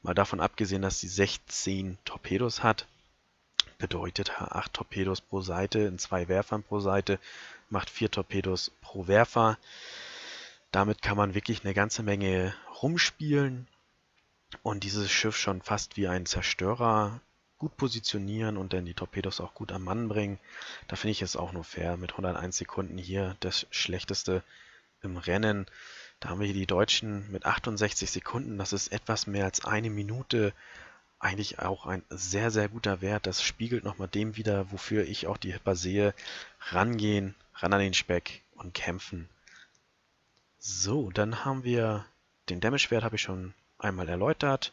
Mal davon abgesehen, dass sie 16 Torpedos hat. Bedeutet 8 Torpedos pro Seite in zwei Werfern pro Seite, macht 4 Torpedos pro Werfer. Damit kann man wirklich eine ganze Menge rumspielen und dieses Schiff schon fast wie ein Zerstörer gut positionieren und dann die Torpedos auch gut am Mann bringen. Da finde ich es auch nur fair. Mit 101 Sekunden hier das schlechteste im Rennen. Da haben wir hier die Deutschen mit 68 Sekunden. Das ist etwas mehr als eine Minute. Eigentlich auch ein sehr, sehr guter Wert. Das spiegelt nochmal dem wieder, wofür ich auch die Hipper sehe. Rangehen, ran an den Speck und kämpfen. So, dann haben wir den Damage-Wert, habe ich schon einmal erläutert.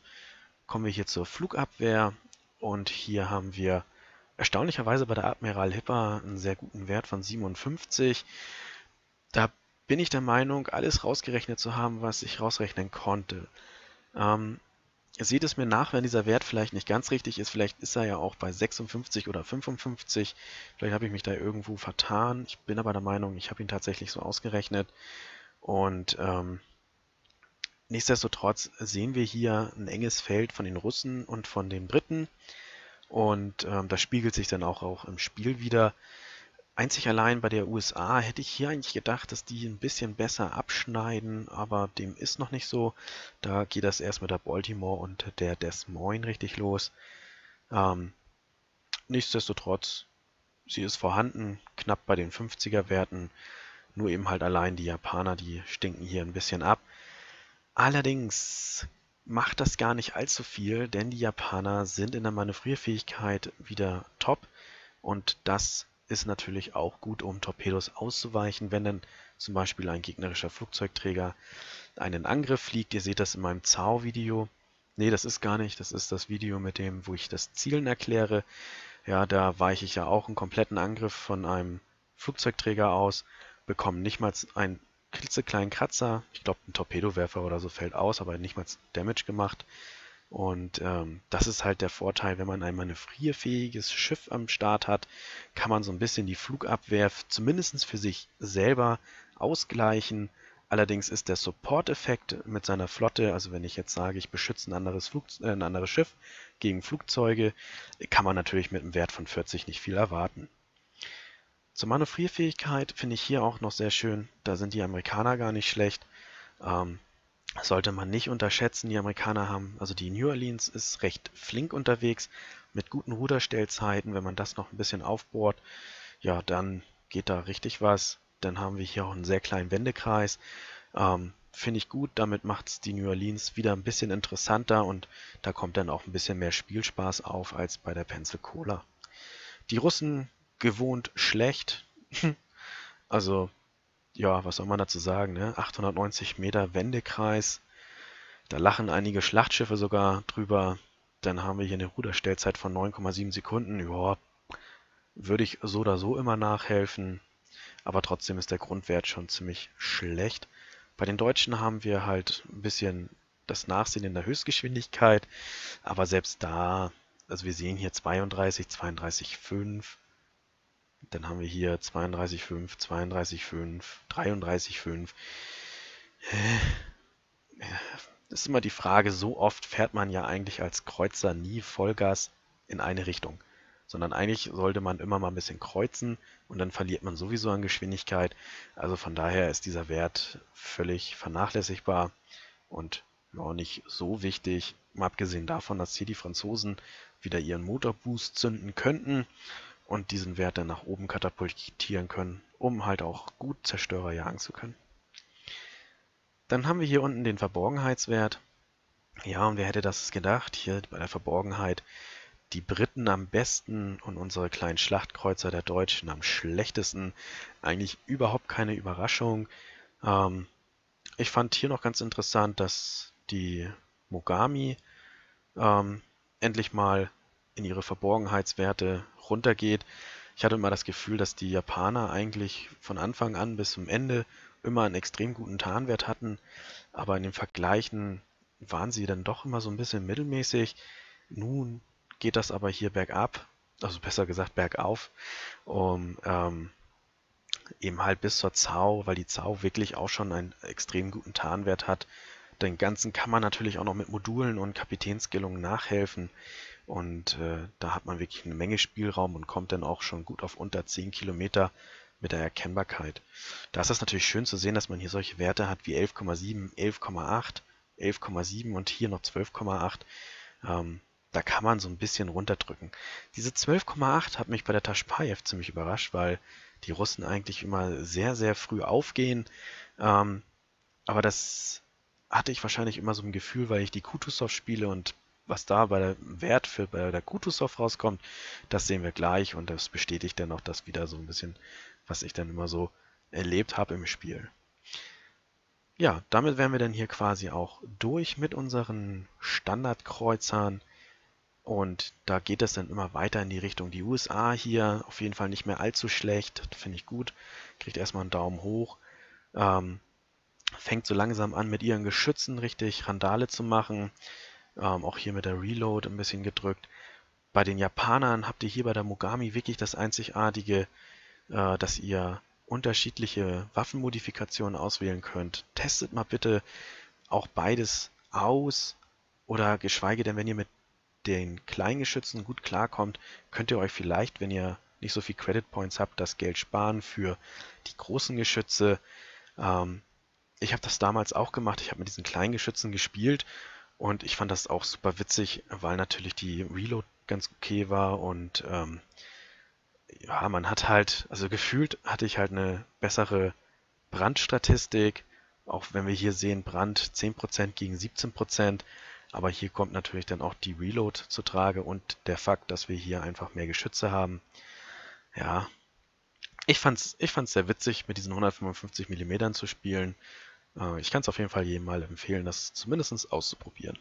Kommen wir hier zur Flugabwehr. Und hier haben wir erstaunlicherweise bei der Admiral Hipper einen sehr guten Wert von 57. Da bin ich der Meinung, alles rausgerechnet zu haben, was ich rausrechnen konnte. Ähm, seht es mir nach, wenn dieser Wert vielleicht nicht ganz richtig ist. Vielleicht ist er ja auch bei 56 oder 55. Vielleicht habe ich mich da irgendwo vertan. Ich bin aber der Meinung, ich habe ihn tatsächlich so ausgerechnet. Und ähm, Nichtsdestotrotz sehen wir hier ein enges Feld von den Russen und von den Briten und ähm, das spiegelt sich dann auch, auch im Spiel wieder. Einzig allein bei der USA hätte ich hier eigentlich gedacht, dass die ein bisschen besser abschneiden, aber dem ist noch nicht so. Da geht das erst mit der Baltimore und der Des Moines richtig los. Ähm, nichtsdestotrotz, sie ist vorhanden, knapp bei den 50er Werten. Nur eben halt allein die Japaner, die stinken hier ein bisschen ab. Allerdings macht das gar nicht allzu viel, denn die Japaner sind in der Manövrierfähigkeit wieder top und das ist natürlich auch gut, um Torpedos auszuweichen, wenn dann zum Beispiel ein gegnerischer Flugzeugträger einen Angriff fliegt. Ihr seht das in meinem ZAO-Video. Ne, das ist gar nicht. Das ist das Video mit dem, wo ich das Zielen erkläre. Ja, da weiche ich ja auch einen kompletten Angriff von einem Flugzeugträger aus, bekomme nicht mal ein klitzekleinen Kratzer. Ich glaube, ein Torpedowerfer oder so fällt aus, aber nicht mal Damage gemacht. Und ähm, das ist halt der Vorteil, wenn man ein manövrierfähiges Schiff am Start hat, kann man so ein bisschen die Flugabwehr zumindest für sich selber ausgleichen. Allerdings ist der Support-Effekt mit seiner Flotte, also wenn ich jetzt sage, ich beschütze ein anderes, äh, ein anderes Schiff gegen Flugzeuge, kann man natürlich mit einem Wert von 40 nicht viel erwarten. Zur Manövrierfähigkeit finde ich hier auch noch sehr schön, da sind die Amerikaner gar nicht schlecht. Ähm, sollte man nicht unterschätzen, die Amerikaner haben, also die New Orleans ist recht flink unterwegs mit guten Ruderstellzeiten. Wenn man das noch ein bisschen aufbohrt, ja, dann geht da richtig was. Dann haben wir hier auch einen sehr kleinen Wendekreis. Ähm, Finde ich gut, damit macht es die New Orleans wieder ein bisschen interessanter und da kommt dann auch ein bisschen mehr Spielspaß auf als bei der Pensacola. Die Russen gewohnt schlecht. also, ja, was soll man dazu sagen, ne? 890 Meter Wendekreis. Da lachen einige Schlachtschiffe sogar drüber. Dann haben wir hier eine Ruderstellzeit von 9,7 Sekunden. Ja, würde ich so oder so immer nachhelfen. Aber trotzdem ist der Grundwert schon ziemlich schlecht. Bei den Deutschen haben wir halt ein bisschen das Nachsehen in der Höchstgeschwindigkeit. Aber selbst da, also wir sehen hier 32, 32,5. Dann haben wir hier 32,5, 32,5, 33,5. Das ist immer die Frage, so oft fährt man ja eigentlich als Kreuzer nie Vollgas in eine Richtung, sondern eigentlich sollte man immer mal ein bisschen kreuzen und dann verliert man sowieso an Geschwindigkeit. Also von daher ist dieser Wert völlig vernachlässigbar und ja, nicht so wichtig, mal abgesehen davon, dass hier die Franzosen wieder ihren Motorboost zünden könnten und diesen Wert dann nach oben katapultieren können, um halt auch gut Zerstörer jagen zu können. Dann haben wir hier unten den Verborgenheitswert. Ja, und wer hätte das gedacht? Hier bei der Verborgenheit, die Briten am besten und unsere kleinen Schlachtkreuzer der Deutschen am schlechtesten. Eigentlich überhaupt keine Überraschung. Ähm, ich fand hier noch ganz interessant, dass die Mogami ähm, endlich mal in ihre Verborgenheitswerte runtergeht. Ich hatte immer das Gefühl, dass die Japaner eigentlich von Anfang an bis zum Ende immer einen extrem guten Tarnwert hatten, aber in den Vergleichen waren sie dann doch immer so ein bisschen mittelmäßig. Nun geht das aber hier bergab, also besser gesagt bergauf, um ähm, eben halt bis zur Zau, weil die Zau wirklich auch schon einen extrem guten Tarnwert hat. Den Ganzen kann man natürlich auch noch mit Modulen und Kapitänsskillungen nachhelfen. Und äh, da hat man wirklich eine Menge Spielraum und kommt dann auch schon gut auf unter 10 Kilometer mit der Erkennbarkeit. Da ist es natürlich schön zu sehen, dass man hier solche Werte hat wie 11,7, 11,8, 11,7 und hier noch 12,8. Ähm, da kann man so ein bisschen runterdrücken. Diese 12,8 hat mich bei der Tashpayev ziemlich überrascht, weil die Russen eigentlich immer sehr, sehr früh aufgehen. Ähm, aber das hatte ich wahrscheinlich immer so ein Gefühl, weil ich die Kutusov spiele und was da bei der Wert für bei der Kutusov rauskommt, das sehen wir gleich und das bestätigt dann auch das wieder so ein bisschen, was ich dann immer so erlebt habe im Spiel. Ja, damit wären wir dann hier quasi auch durch mit unseren Standardkreuzern. Und da geht es dann immer weiter in die Richtung. Die USA hier auf jeden Fall nicht mehr allzu schlecht. Finde ich gut. Kriegt erstmal einen Daumen hoch. Ähm, fängt so langsam an, mit ihren Geschützen richtig Randale zu machen. Ähm, auch hier mit der Reload ein bisschen gedrückt. Bei den Japanern habt ihr hier bei der Mogami wirklich das Einzigartige, äh, dass ihr unterschiedliche Waffenmodifikationen auswählen könnt. Testet mal bitte auch beides aus oder geschweige denn, wenn ihr mit den Kleingeschützen gut klarkommt, könnt ihr euch vielleicht, wenn ihr nicht so viel Credit Points habt, das Geld sparen für die großen Geschütze. Ähm, ich habe das damals auch gemacht. Ich habe mit diesen kleinen Geschützen gespielt und ich fand das auch super witzig, weil natürlich die Reload ganz okay war und ähm, ja, man hat halt, also gefühlt hatte ich halt eine bessere Brandstatistik, auch wenn wir hier sehen, Brand 10% gegen 17%, aber hier kommt natürlich dann auch die Reload zu Trage und der Fakt, dass wir hier einfach mehr Geschütze haben. Ja, ich fand's, ich fand's sehr witzig, mit diesen 155 mm zu spielen. Äh, ich kann es auf jeden Fall jedem mal empfehlen, das zumindest auszuprobieren.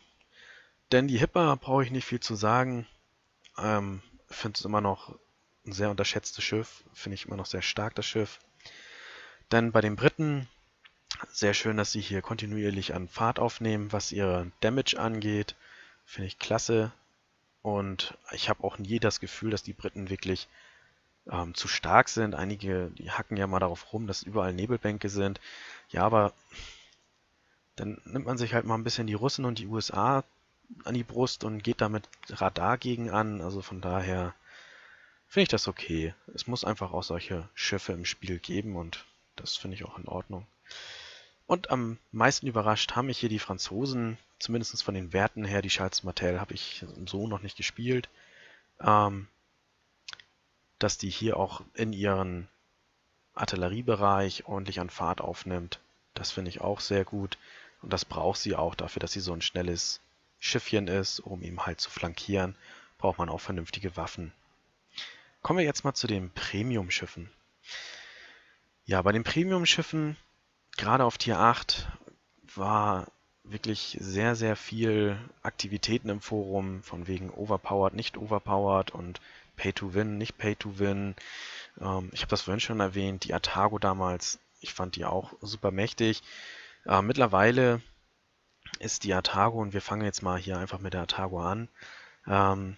Denn die Hipper brauche ich nicht viel zu sagen. Ähm, finde es immer noch ein sehr unterschätztes Schiff. Finde ich immer noch sehr stark, das Schiff. Dann bei den Briten sehr schön, dass sie hier kontinuierlich an Fahrt aufnehmen, was ihre Damage angeht. Finde ich klasse. Und ich habe auch nie das Gefühl, dass die Briten wirklich ähm, zu stark sind. Einige, die hacken ja mal darauf rum, dass überall Nebelbänke sind. Ja, aber dann nimmt man sich halt mal ein bisschen die Russen und die USA an die Brust und geht damit Radar gegen an. Also von daher finde ich das okay. Es muss einfach auch solche Schiffe im Spiel geben und das finde ich auch in Ordnung. Und am meisten überrascht haben mich hier die Franzosen, zumindest von den Werten her. Die Charles Martel habe ich so noch nicht gespielt. Ähm, dass die hier auch in ihren Artilleriebereich ordentlich an Fahrt aufnimmt. Das finde ich auch sehr gut. Und das braucht sie auch dafür, dass sie so ein schnelles Schiffchen ist, um ihm halt zu flankieren, braucht man auch vernünftige Waffen. Kommen wir jetzt mal zu den Premium-Schiffen. Ja, bei den Premium-Schiffen, gerade auf Tier 8, war wirklich sehr, sehr viel Aktivitäten im Forum, von wegen overpowered, nicht overpowered und Pay to Win, nicht Pay to Win. Ähm, ich habe das vorhin schon erwähnt, die Atago damals, ich fand die auch super mächtig. Äh, mittlerweile ist die Atago, und wir fangen jetzt mal hier einfach mit der Atago an, ähm,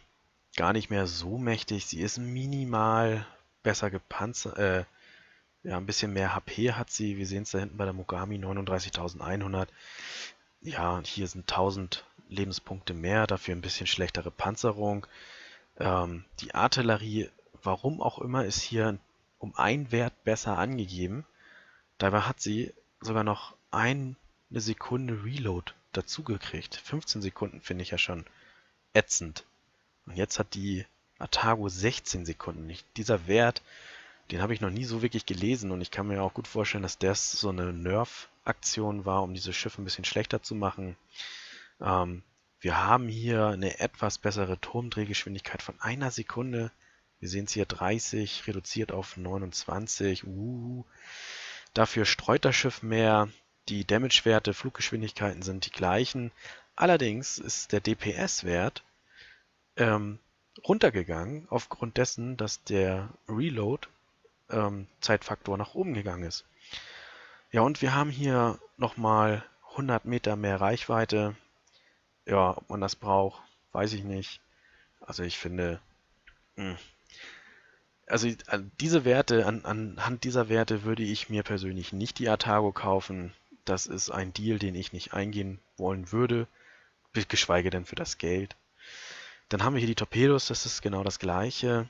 gar nicht mehr so mächtig. Sie ist minimal besser gepanzert, äh, ja, ein bisschen mehr HP hat sie. Wir sehen es da hinten bei der Mogami, 39.100. Ja, hier sind 1000 Lebenspunkte mehr, dafür ein bisschen schlechtere Panzerung. Ähm, die Artillerie, warum auch immer, ist hier um einen Wert besser angegeben. Dabei hat sie sogar noch eine Sekunde Reload dazugekriegt. 15 Sekunden finde ich ja schon ätzend. Und jetzt hat die Atago 16 Sekunden. Ich, dieser Wert, den habe ich noch nie so wirklich gelesen und ich kann mir auch gut vorstellen, dass das so eine Nerf-Aktion war, um diese Schiffe ein bisschen schlechter zu machen. Ähm, Wir haben hier eine etwas bessere Turmdrehgeschwindigkeit von einer Sekunde. Wir sehen es hier 30, reduziert auf 29. Uh. Dafür streut das Schiff mehr. Die Damage-Werte, Fluggeschwindigkeiten sind die gleichen. Allerdings ist der DPS-Wert ähm, runtergegangen, aufgrund dessen, dass der Reload-Zeitfaktor ähm, nach oben gegangen ist. Ja, und wir haben hier nochmal 100 Meter mehr Reichweite. Ja, ob man das braucht, weiß ich nicht. Also ich finde, mh. Hm. also diese Werte, an, anhand dieser Werte würde ich mir persönlich nicht die Atago kaufen. Das ist ein Deal, den ich nicht eingehen wollen würde, geschweige denn für das Geld. Dann haben wir hier die Torpedos, das ist genau das gleiche.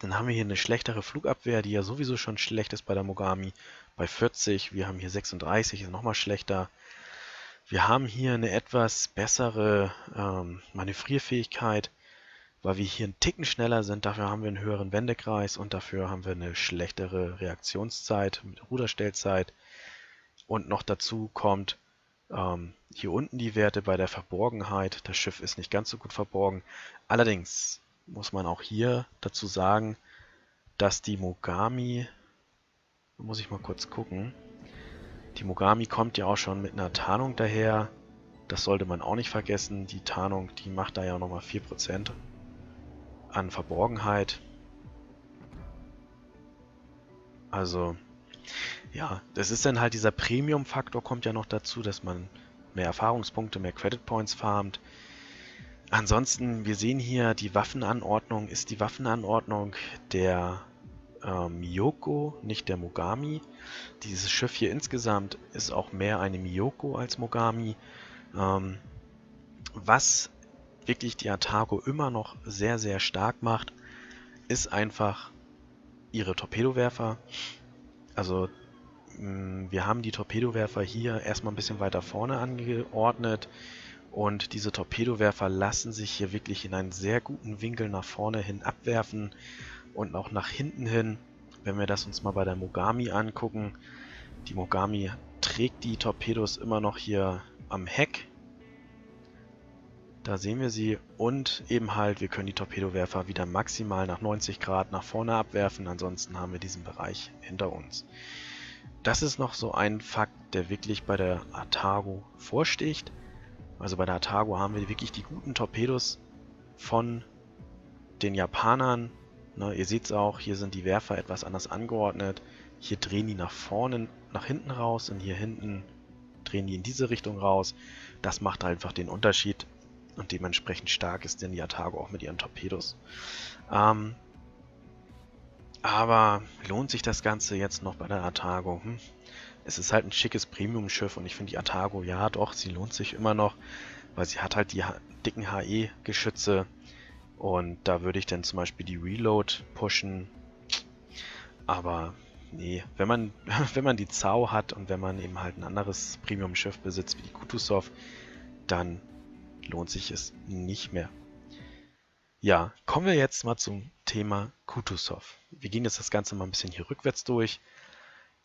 Dann haben wir hier eine schlechtere Flugabwehr, die ja sowieso schon schlecht ist bei der Mogami, bei 40. Wir haben hier 36, ist nochmal schlechter. Wir haben hier eine etwas bessere ähm, Manövrierfähigkeit, weil wir hier einen Ticken schneller sind. Dafür haben wir einen höheren Wendekreis und dafür haben wir eine schlechtere Reaktionszeit mit Ruderstellzeit. Und noch dazu kommt ähm, hier unten die Werte bei der Verborgenheit. Das Schiff ist nicht ganz so gut verborgen. Allerdings muss man auch hier dazu sagen, dass die Mogami, muss ich mal kurz gucken, die Mogami kommt ja auch schon mit einer Tarnung daher. Das sollte man auch nicht vergessen. Die Tarnung, die macht da ja nochmal 4% an Verborgenheit. Also ja, das ist dann halt dieser Premium-Faktor kommt ja noch dazu, dass man mehr Erfahrungspunkte, mehr Credit Points farmt. Ansonsten, wir sehen hier, die Waffenanordnung ist die Waffenanordnung der ähm, Miyoko, nicht der Mogami. Dieses Schiff hier insgesamt ist auch mehr eine Miyoko als Mogami. Ähm, was wirklich die Atago immer noch sehr, sehr stark macht, ist einfach ihre Torpedowerfer. Also mm, wir haben die Torpedowerfer hier erstmal ein bisschen weiter vorne angeordnet und diese Torpedowerfer lassen sich hier wirklich in einen sehr guten Winkel nach vorne hin abwerfen und auch nach hinten hin. Wenn wir das uns mal bei der Mogami angucken, die Mogami trägt die Torpedos immer noch hier am Heck. Da sehen wir sie und eben halt, wir können die Torpedowerfer wieder maximal nach 90 Grad nach vorne abwerfen, ansonsten haben wir diesen Bereich hinter uns. Das ist noch so ein Fakt, der wirklich bei der Atago vorsticht. Also bei der Atago haben wir wirklich die guten Torpedos von den Japanern. Ne, ihr seht es auch, hier sind die Werfer etwas anders angeordnet. Hier drehen die nach vorne, nach hinten raus und hier hinten drehen die in diese Richtung raus. Das macht einfach den Unterschied und dementsprechend stark ist denn die Atago auch mit ihren Torpedos. Ähm, aber lohnt sich das Ganze jetzt noch bei der Atago? Hm? Es ist halt ein schickes Premium-Schiff und ich finde die Atago, ja doch, sie lohnt sich immer noch, weil sie hat halt die dicken HE-Geschütze und da würde ich dann zum Beispiel die Reload pushen. Aber nee, wenn man, wenn man die Zau hat und wenn man eben halt ein anderes Premium-Schiff besitzt wie die Kutusov, dann lohnt sich es nicht mehr. Ja, kommen wir jetzt mal zum Thema Kutusov. Wir gehen jetzt das Ganze mal ein bisschen hier rückwärts durch,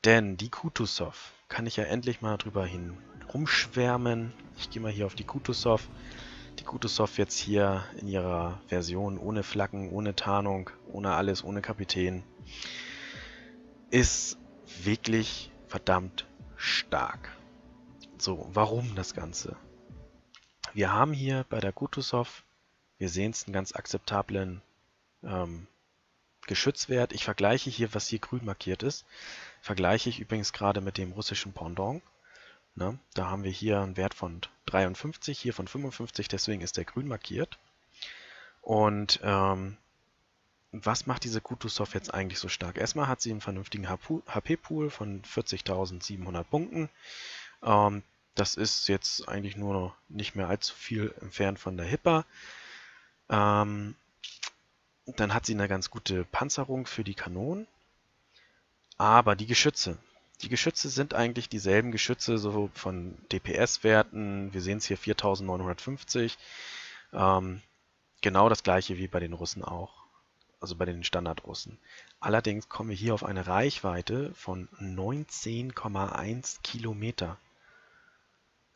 denn die Kutusov kann ich ja endlich mal drüber hin rumschwärmen. Ich gehe mal hier auf die Kutusov. Die Kutusov jetzt hier in ihrer Version ohne Flaggen, ohne Tarnung, ohne alles, ohne Kapitän, ist wirklich verdammt stark. So, warum das Ganze? Wir haben hier bei der Kutusov, wir sehen es, einen ganz akzeptablen ähm, Geschützwert. Ich vergleiche hier, was hier grün markiert ist, vergleiche ich übrigens gerade mit dem russischen Pendant. Ne? Da haben wir hier einen Wert von 53, hier von 55, deswegen ist der grün markiert. Und ähm, was macht diese Kutusov jetzt eigentlich so stark? Erstmal hat sie einen vernünftigen HP-Pool von 40.700 Punkten. Ähm, das ist jetzt eigentlich nur nicht mehr allzu viel entfernt von der Hippa. Ähm, dann hat sie eine ganz gute Panzerung für die Kanonen. Aber die Geschütze. Die Geschütze sind eigentlich dieselben Geschütze, so von DPS-Werten. Wir sehen es hier 4950. Ähm, genau das gleiche wie bei den Russen auch. Also bei den Standardrussen. Allerdings kommen wir hier auf eine Reichweite von 19,1 Kilometer.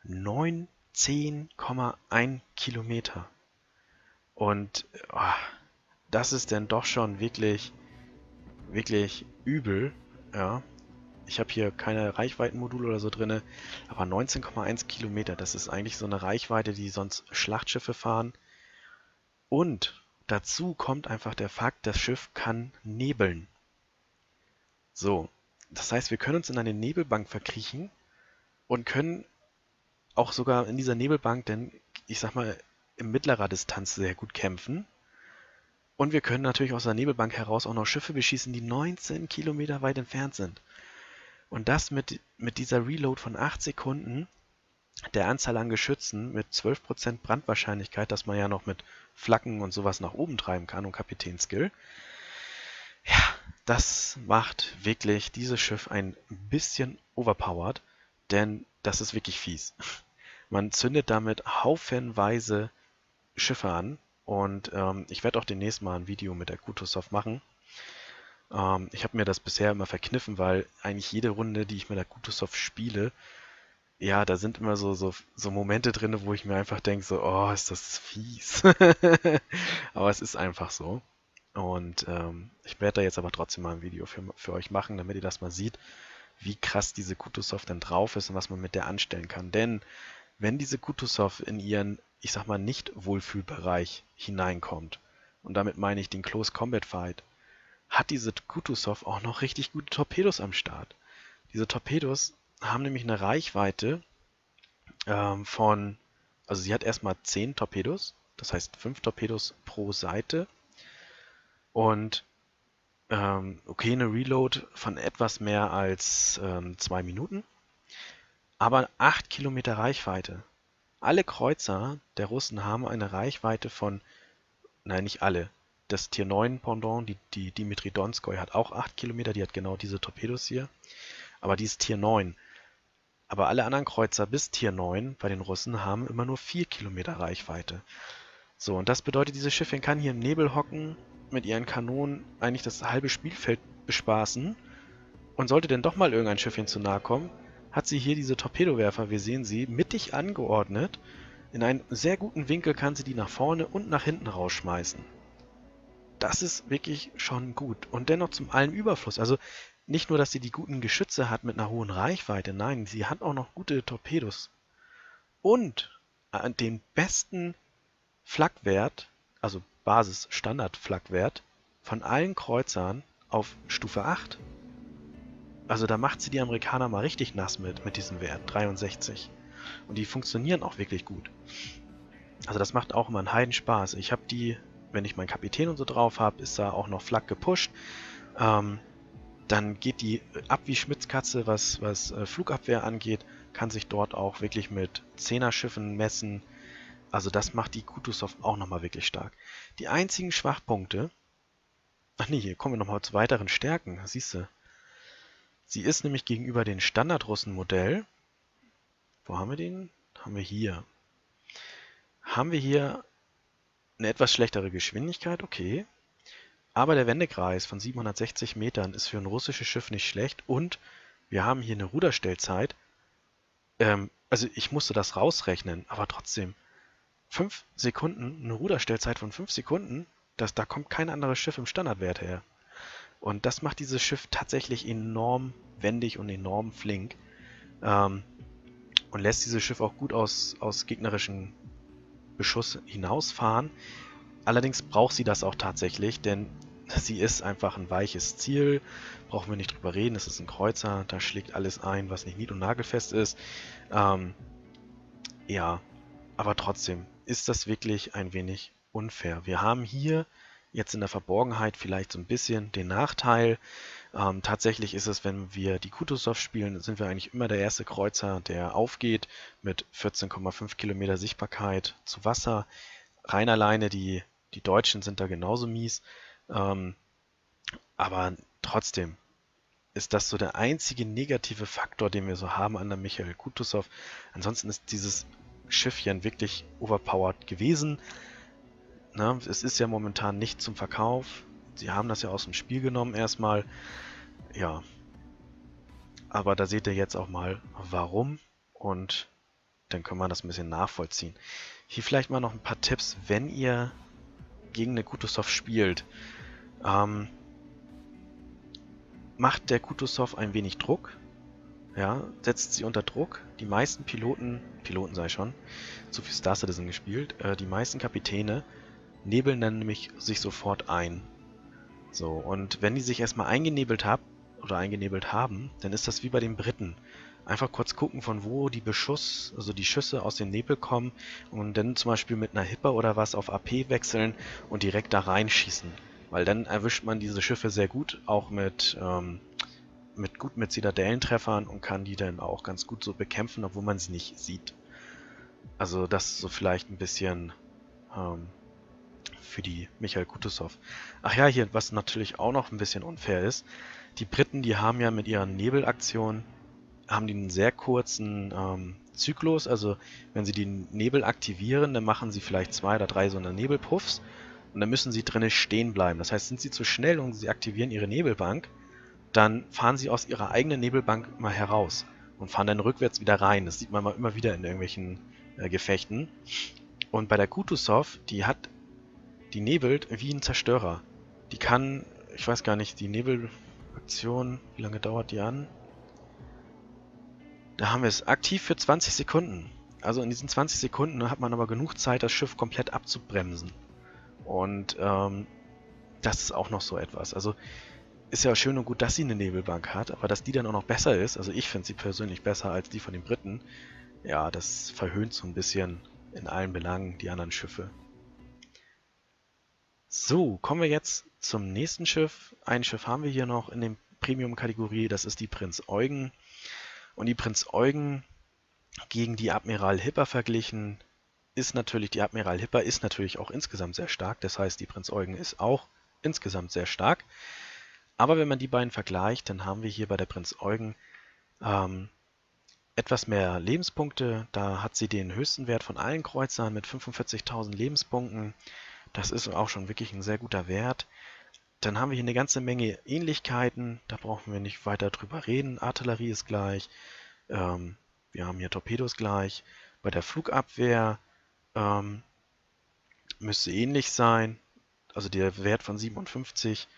19,1 10,1 Kilometer. Und oh, das ist dann doch schon wirklich, wirklich übel. Ja. Ich habe hier keine Reichweitenmodule oder so drin, aber 19,1 Kilometer, das ist eigentlich so eine Reichweite, die sonst Schlachtschiffe fahren. Und dazu kommt einfach der Fakt, das Schiff kann nebeln. So, das heißt, wir können uns in eine Nebelbank verkriechen und können auch sogar in dieser Nebelbank denn, ich sag mal, in mittlerer Distanz sehr gut kämpfen. Und wir können natürlich aus der Nebelbank heraus auch noch Schiffe beschießen, die 19 Kilometer weit entfernt sind. Und das mit, mit dieser Reload von 8 Sekunden, der Anzahl an Geschützen mit 12% Brandwahrscheinlichkeit, dass man ja noch mit Flaggen und sowas nach oben treiben kann und Kapitänskill. Ja, das macht wirklich dieses Schiff ein bisschen overpowered, denn das ist wirklich fies. Man zündet damit haufenweise Schiffe an und ähm, ich werde auch demnächst mal ein Video mit der Kutosoft machen. Ähm, ich habe mir das bisher immer verkniffen, weil eigentlich jede Runde, die ich mit der Kutosoft spiele, ja, da sind immer so, so, so Momente drin, wo ich mir einfach denke, so, oh, ist das fies. aber es ist einfach so. Und ähm, ich werde da jetzt aber trotzdem mal ein Video für, für euch machen, damit ihr das mal seht, wie krass diese Kutosoft dann drauf ist und was man mit der anstellen kann. Denn wenn diese Kutusow in ihren, ich sag mal, nicht Wohlfühlbereich hineinkommt, und damit meine ich den Close Combat Fight, hat diese Kutusow auch noch richtig gute Torpedos am Start. Diese Torpedos haben nämlich eine Reichweite ähm, von, also sie hat erstmal 10 Torpedos, das heißt 5 Torpedos pro Seite und ähm, okay, eine Reload von etwas mehr als 2 ähm, Minuten aber 8 Kilometer Reichweite. Alle Kreuzer der Russen haben eine Reichweite von, nein, nicht alle. Das Tier 9 Pendant, die, die Dimitri Donskoy, hat auch 8 Kilometer, die hat genau diese Torpedos hier. Aber die ist Tier 9. Aber alle anderen Kreuzer bis Tier 9 bei den Russen haben immer nur 4 Kilometer Reichweite. So, und das bedeutet, dieses Schiffchen kann hier im Nebel hocken, mit ihren Kanonen eigentlich das halbe Spielfeld bespaßen. Und sollte denn doch mal irgendein Schiffchen zu nahe kommen, hat sie hier diese Torpedowerfer, wir sehen sie, mittig angeordnet. In einem sehr guten Winkel kann sie die nach vorne und nach hinten rausschmeißen. Das ist wirklich schon gut. Und dennoch zum allen Überfluss. Also nicht nur, dass sie die guten Geschütze hat mit einer hohen Reichweite, nein, sie hat auch noch gute Torpedos. Und den besten Flagwert, also Basis-Standard-Flagwert von allen Kreuzern auf Stufe 8. Also da macht sie die Amerikaner mal richtig nass mit, mit diesem Wert, 63. Und die funktionieren auch wirklich gut. Also das macht auch immer einen Heidenspaß. Ich habe die, wenn ich meinen Kapitän und so drauf habe, ist da auch noch Flak gepusht. Ähm, dann geht die ab wie Schmitzkatze, was, was äh, Flugabwehr angeht, kann sich dort auch wirklich mit Zehner-Schiffen messen. Also das macht die Kutusow auch nochmal wirklich stark. Die einzigen Schwachpunkte... Ach nee, hier kommen wir nochmal zu weiteren Stärken. Siehst du, Sie ist nämlich gegenüber dem Standardrussen-Modell, wo haben wir den? Haben wir hier. Haben wir hier eine etwas schlechtere Geschwindigkeit, okay. Aber der Wendekreis von 760 Metern ist für ein russisches Schiff nicht schlecht und wir haben hier eine Ruderstellzeit. Ähm, also ich musste das rausrechnen, aber trotzdem. 5 Sekunden, eine Ruderstellzeit von 5 Sekunden, das, da kommt kein anderes Schiff im Standardwert her. Und das macht dieses Schiff tatsächlich enorm wendig und enorm flink. Ähm, und lässt dieses Schiff auch gut aus, aus gegnerischen Beschuss hinausfahren. Allerdings braucht sie das auch tatsächlich, denn sie ist einfach ein weiches Ziel. Brauchen wir nicht drüber reden. Es ist ein Kreuzer, da schlägt alles ein, was nicht nied- und nagelfest ist. Ähm, ja, aber trotzdem ist das wirklich ein wenig unfair. Wir haben hier jetzt in der Verborgenheit vielleicht so ein bisschen den Nachteil. Ähm, tatsächlich ist es, wenn wir die Kutusow spielen, sind wir eigentlich immer der erste Kreuzer, der aufgeht mit 14,5 Kilometer Sichtbarkeit zu Wasser. Rein alleine die, die Deutschen sind da genauso mies. Ähm, aber trotzdem ist das so der einzige negative Faktor, den wir so haben an der Michael Kutusow. Ansonsten ist dieses Schiffchen wirklich overpowered gewesen. Ne? Es ist ja momentan nicht zum Verkauf. Sie haben das ja aus dem Spiel genommen erstmal. Ja. Aber da seht ihr jetzt auch mal, warum. Und dann kann man das ein bisschen nachvollziehen. Hier vielleicht mal noch ein paar Tipps, wenn ihr gegen eine Kutuzov spielt. Ähm, macht der Kutuzov ein wenig Druck, ja, setzt sie unter Druck. Die meisten Piloten, Piloten sei schon, zu viel Star Citizen gespielt, äh, die meisten Kapitäne nebeln dann nämlich sich sofort ein. So, und wenn die sich erstmal eingenebelt haben, oder eingenebelt haben, dann ist das wie bei den Briten. Einfach kurz gucken, von wo die Beschuss, also die Schüsse aus dem Nebel kommen und dann zum Beispiel mit einer Hipper oder was auf AP wechseln und direkt da reinschießen. Weil dann erwischt man diese Schiffe sehr gut, auch mit, ähm, mit gut mit Zitadellentreffern und kann die dann auch ganz gut so bekämpfen, obwohl man sie nicht sieht. Also das so vielleicht ein bisschen ähm, für die Michael Kutusow. Ach ja, hier, was natürlich auch noch ein bisschen unfair ist, die Briten, die haben ja mit ihren Nebelaktionen, haben die einen sehr kurzen ähm, Zyklus, also wenn sie den Nebel aktivieren, dann machen sie vielleicht zwei oder drei so eine Nebelpuffs und dann müssen sie drinnen stehen bleiben. Das heißt, sind sie zu schnell und sie aktivieren ihre Nebelbank, dann fahren sie aus ihrer eigenen Nebelbank mal heraus und fahren dann rückwärts wieder rein. Das sieht man mal immer wieder in irgendwelchen äh, Gefechten. Und bei der Kutusov, die hat die nebelt wie ein Zerstörer. Die kann, ich weiß gar nicht, die Nebelaktion, wie lange dauert die an? Da haben wir es aktiv für 20 Sekunden. Also in diesen 20 Sekunden hat man aber genug Zeit, das Schiff komplett abzubremsen. Und ähm, das ist auch noch so etwas. Also ist ja schön und gut, dass sie eine Nebelbank hat, aber dass die dann auch noch besser ist, also ich finde sie persönlich besser als die von den Briten, ja, das verhöhnt so ein bisschen in allen Belangen die anderen Schiffe. So, kommen wir jetzt zum nächsten Schiff. Ein Schiff haben wir hier noch in der Premium-Kategorie, das ist die Prinz Eugen. Und die Prinz Eugen gegen die Admiral Hipper verglichen, ist natürlich, die Admiral Hipper ist natürlich auch insgesamt sehr stark. Das heißt, die Prinz Eugen ist auch insgesamt sehr stark. Aber wenn man die beiden vergleicht, dann haben wir hier bei der Prinz Eugen ähm, etwas mehr Lebenspunkte. Da hat sie den höchsten Wert von allen Kreuzern mit 45.000 Lebenspunkten. Das ist auch schon wirklich ein sehr guter Wert. Dann haben wir hier eine ganze Menge Ähnlichkeiten. Da brauchen wir nicht weiter drüber reden. Artillerie ist gleich. Ähm, wir haben hier Torpedos gleich. Bei der Flugabwehr ähm, müsste ähnlich sein. Also der Wert von 57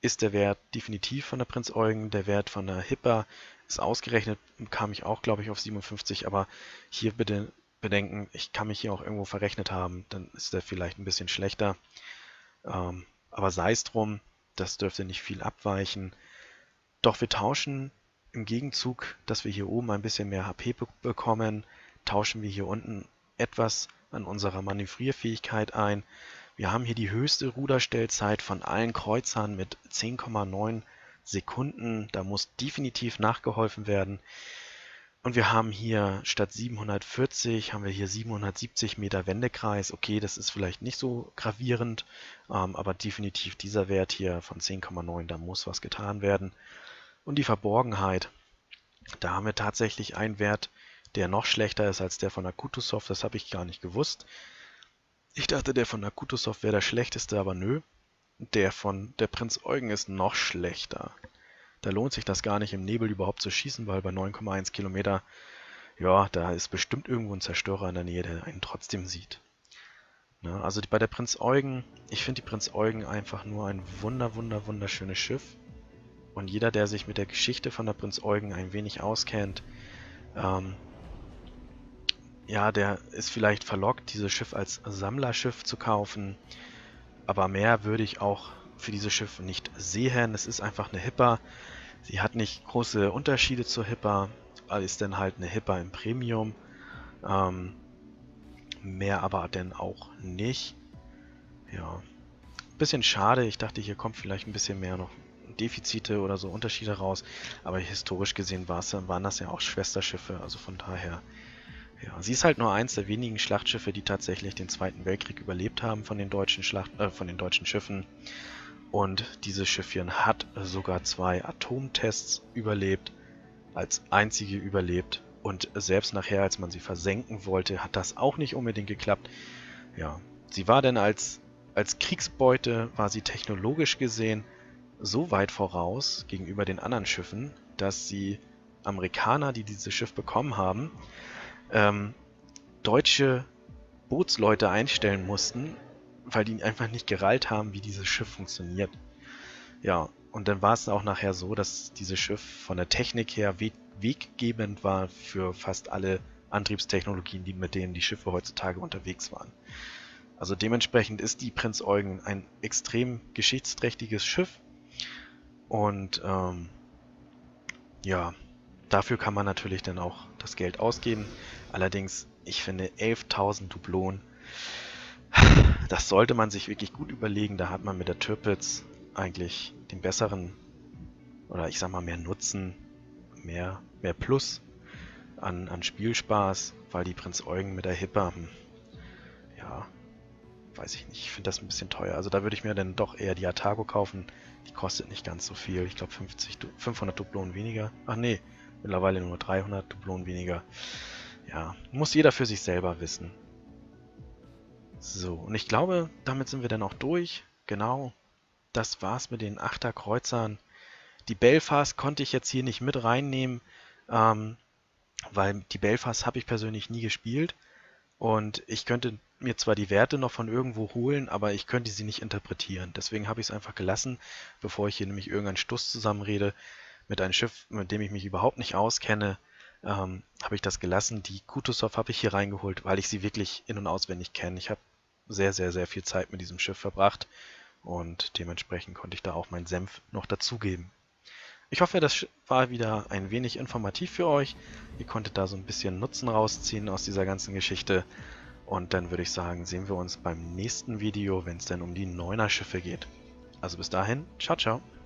ist der Wert definitiv von der Prinz Eugen. Der Wert von der Hipper ist ausgerechnet, kam ich auch, glaube ich, auf 57. Aber hier bitte bedenken, ich kann mich hier auch irgendwo verrechnet haben, dann ist der vielleicht ein bisschen schlechter. Ähm, aber sei es drum, das dürfte nicht viel abweichen. Doch wir tauschen im Gegenzug, dass wir hier oben ein bisschen mehr HP bekommen, tauschen wir hier unten etwas an unserer Manövrierfähigkeit ein. Wir haben hier die höchste Ruderstellzeit von allen Kreuzern mit 10,9 Sekunden. Da muss definitiv nachgeholfen werden. Und wir haben hier statt 740 haben wir hier 770 Meter Wendekreis. Okay, das ist vielleicht nicht so gravierend, ähm, aber definitiv dieser Wert hier von 10,9, da muss was getan werden. Und die Verborgenheit, da haben wir tatsächlich einen Wert, der noch schlechter ist als der von Akutusov. Das habe ich gar nicht gewusst. Ich dachte, der von Akutusov wäre der schlechteste, aber nö. Der von der Prinz Eugen ist noch schlechter. Da lohnt sich das gar nicht im Nebel überhaupt zu schießen, weil bei 9,1 Kilometer, ja, da ist bestimmt irgendwo ein Zerstörer in der Nähe, der einen trotzdem sieht. Na, also bei der Prinz Eugen, ich finde die Prinz Eugen einfach nur ein wunder, wunder, wunderschönes Schiff. Und jeder, der sich mit der Geschichte von der Prinz Eugen ein wenig auskennt, ähm, ja, der ist vielleicht verlockt, dieses Schiff als Sammlerschiff zu kaufen. Aber mehr würde ich auch für dieses Schiff nicht sehen. Es ist einfach eine Hipper. Sie hat nicht große Unterschiede zur Hipper, ist dann halt eine Hipper im Premium. Ähm, mehr aber dann auch nicht. Ja, bisschen schade. Ich dachte, hier kommt vielleicht ein bisschen mehr noch Defizite oder so Unterschiede raus. Aber historisch gesehen waren das ja auch Schwesterschiffe. Also von daher, ja, sie ist halt nur eins der wenigen Schlachtschiffe, die tatsächlich den Zweiten Weltkrieg überlebt haben von den deutschen Schlacht, äh, von den deutschen Schiffen. Und dieses Schiffchen hat sogar zwei Atomtests überlebt, als einzige überlebt. Und selbst nachher, als man sie versenken wollte, hat das auch nicht unbedingt geklappt. Ja, sie war denn als, als Kriegsbeute, war sie technologisch gesehen so weit voraus gegenüber den anderen Schiffen, dass die Amerikaner, die dieses Schiff bekommen haben, ähm, deutsche Bootsleute einstellen mussten, weil die einfach nicht gereilt haben, wie dieses Schiff funktioniert. Ja, und dann war es auch nachher so, dass dieses Schiff von der Technik her we weggebend war für fast alle Antriebstechnologien, die, mit denen die Schiffe heutzutage unterwegs waren. Also dementsprechend ist die Prinz Eugen ein extrem geschichtsträchtiges Schiff. Und ähm, ja, dafür kann man natürlich dann auch das Geld ausgeben. Allerdings, ich finde 11.000 Dublonen, das sollte man sich wirklich gut überlegen. Da hat man mit der Türpitz eigentlich den besseren, oder ich sag mal mehr Nutzen, mehr, mehr Plus an, an Spielspaß, weil die Prinz Eugen mit der Hipper, ja, weiß ich nicht, ich finde das ein bisschen teuer. Also da würde ich mir dann doch eher die Atago kaufen. Die kostet nicht ganz so viel. Ich glaube 500 Dublonen weniger. Ach nee, mittlerweile nur 300 Dublonen weniger. Ja, muss jeder für sich selber wissen. So, und ich glaube, damit sind wir dann auch durch. Genau, das war's mit den Achterkreuzern. Die Belfast konnte ich jetzt hier nicht mit reinnehmen, ähm, weil die Belfast habe ich persönlich nie gespielt. Und ich könnte mir zwar die Werte noch von irgendwo holen, aber ich könnte sie nicht interpretieren. Deswegen habe ich es einfach gelassen, bevor ich hier nämlich irgendeinen Stuss zusammenrede mit einem Schiff, mit dem ich mich überhaupt nicht auskenne, ähm, habe ich das gelassen. Die Kutuzov habe ich hier reingeholt, weil ich sie wirklich in- und auswendig kenne. Ich habe sehr, sehr, sehr viel Zeit mit diesem Schiff verbracht und dementsprechend konnte ich da auch meinen Senf noch dazugeben. Ich hoffe, das war wieder ein wenig informativ für euch. Ihr konntet da so ein bisschen Nutzen rausziehen aus dieser ganzen Geschichte. Und dann würde ich sagen, sehen wir uns beim nächsten Video, wenn es dann um die Neuner Schiffe geht. Also bis dahin, ciao, ciao.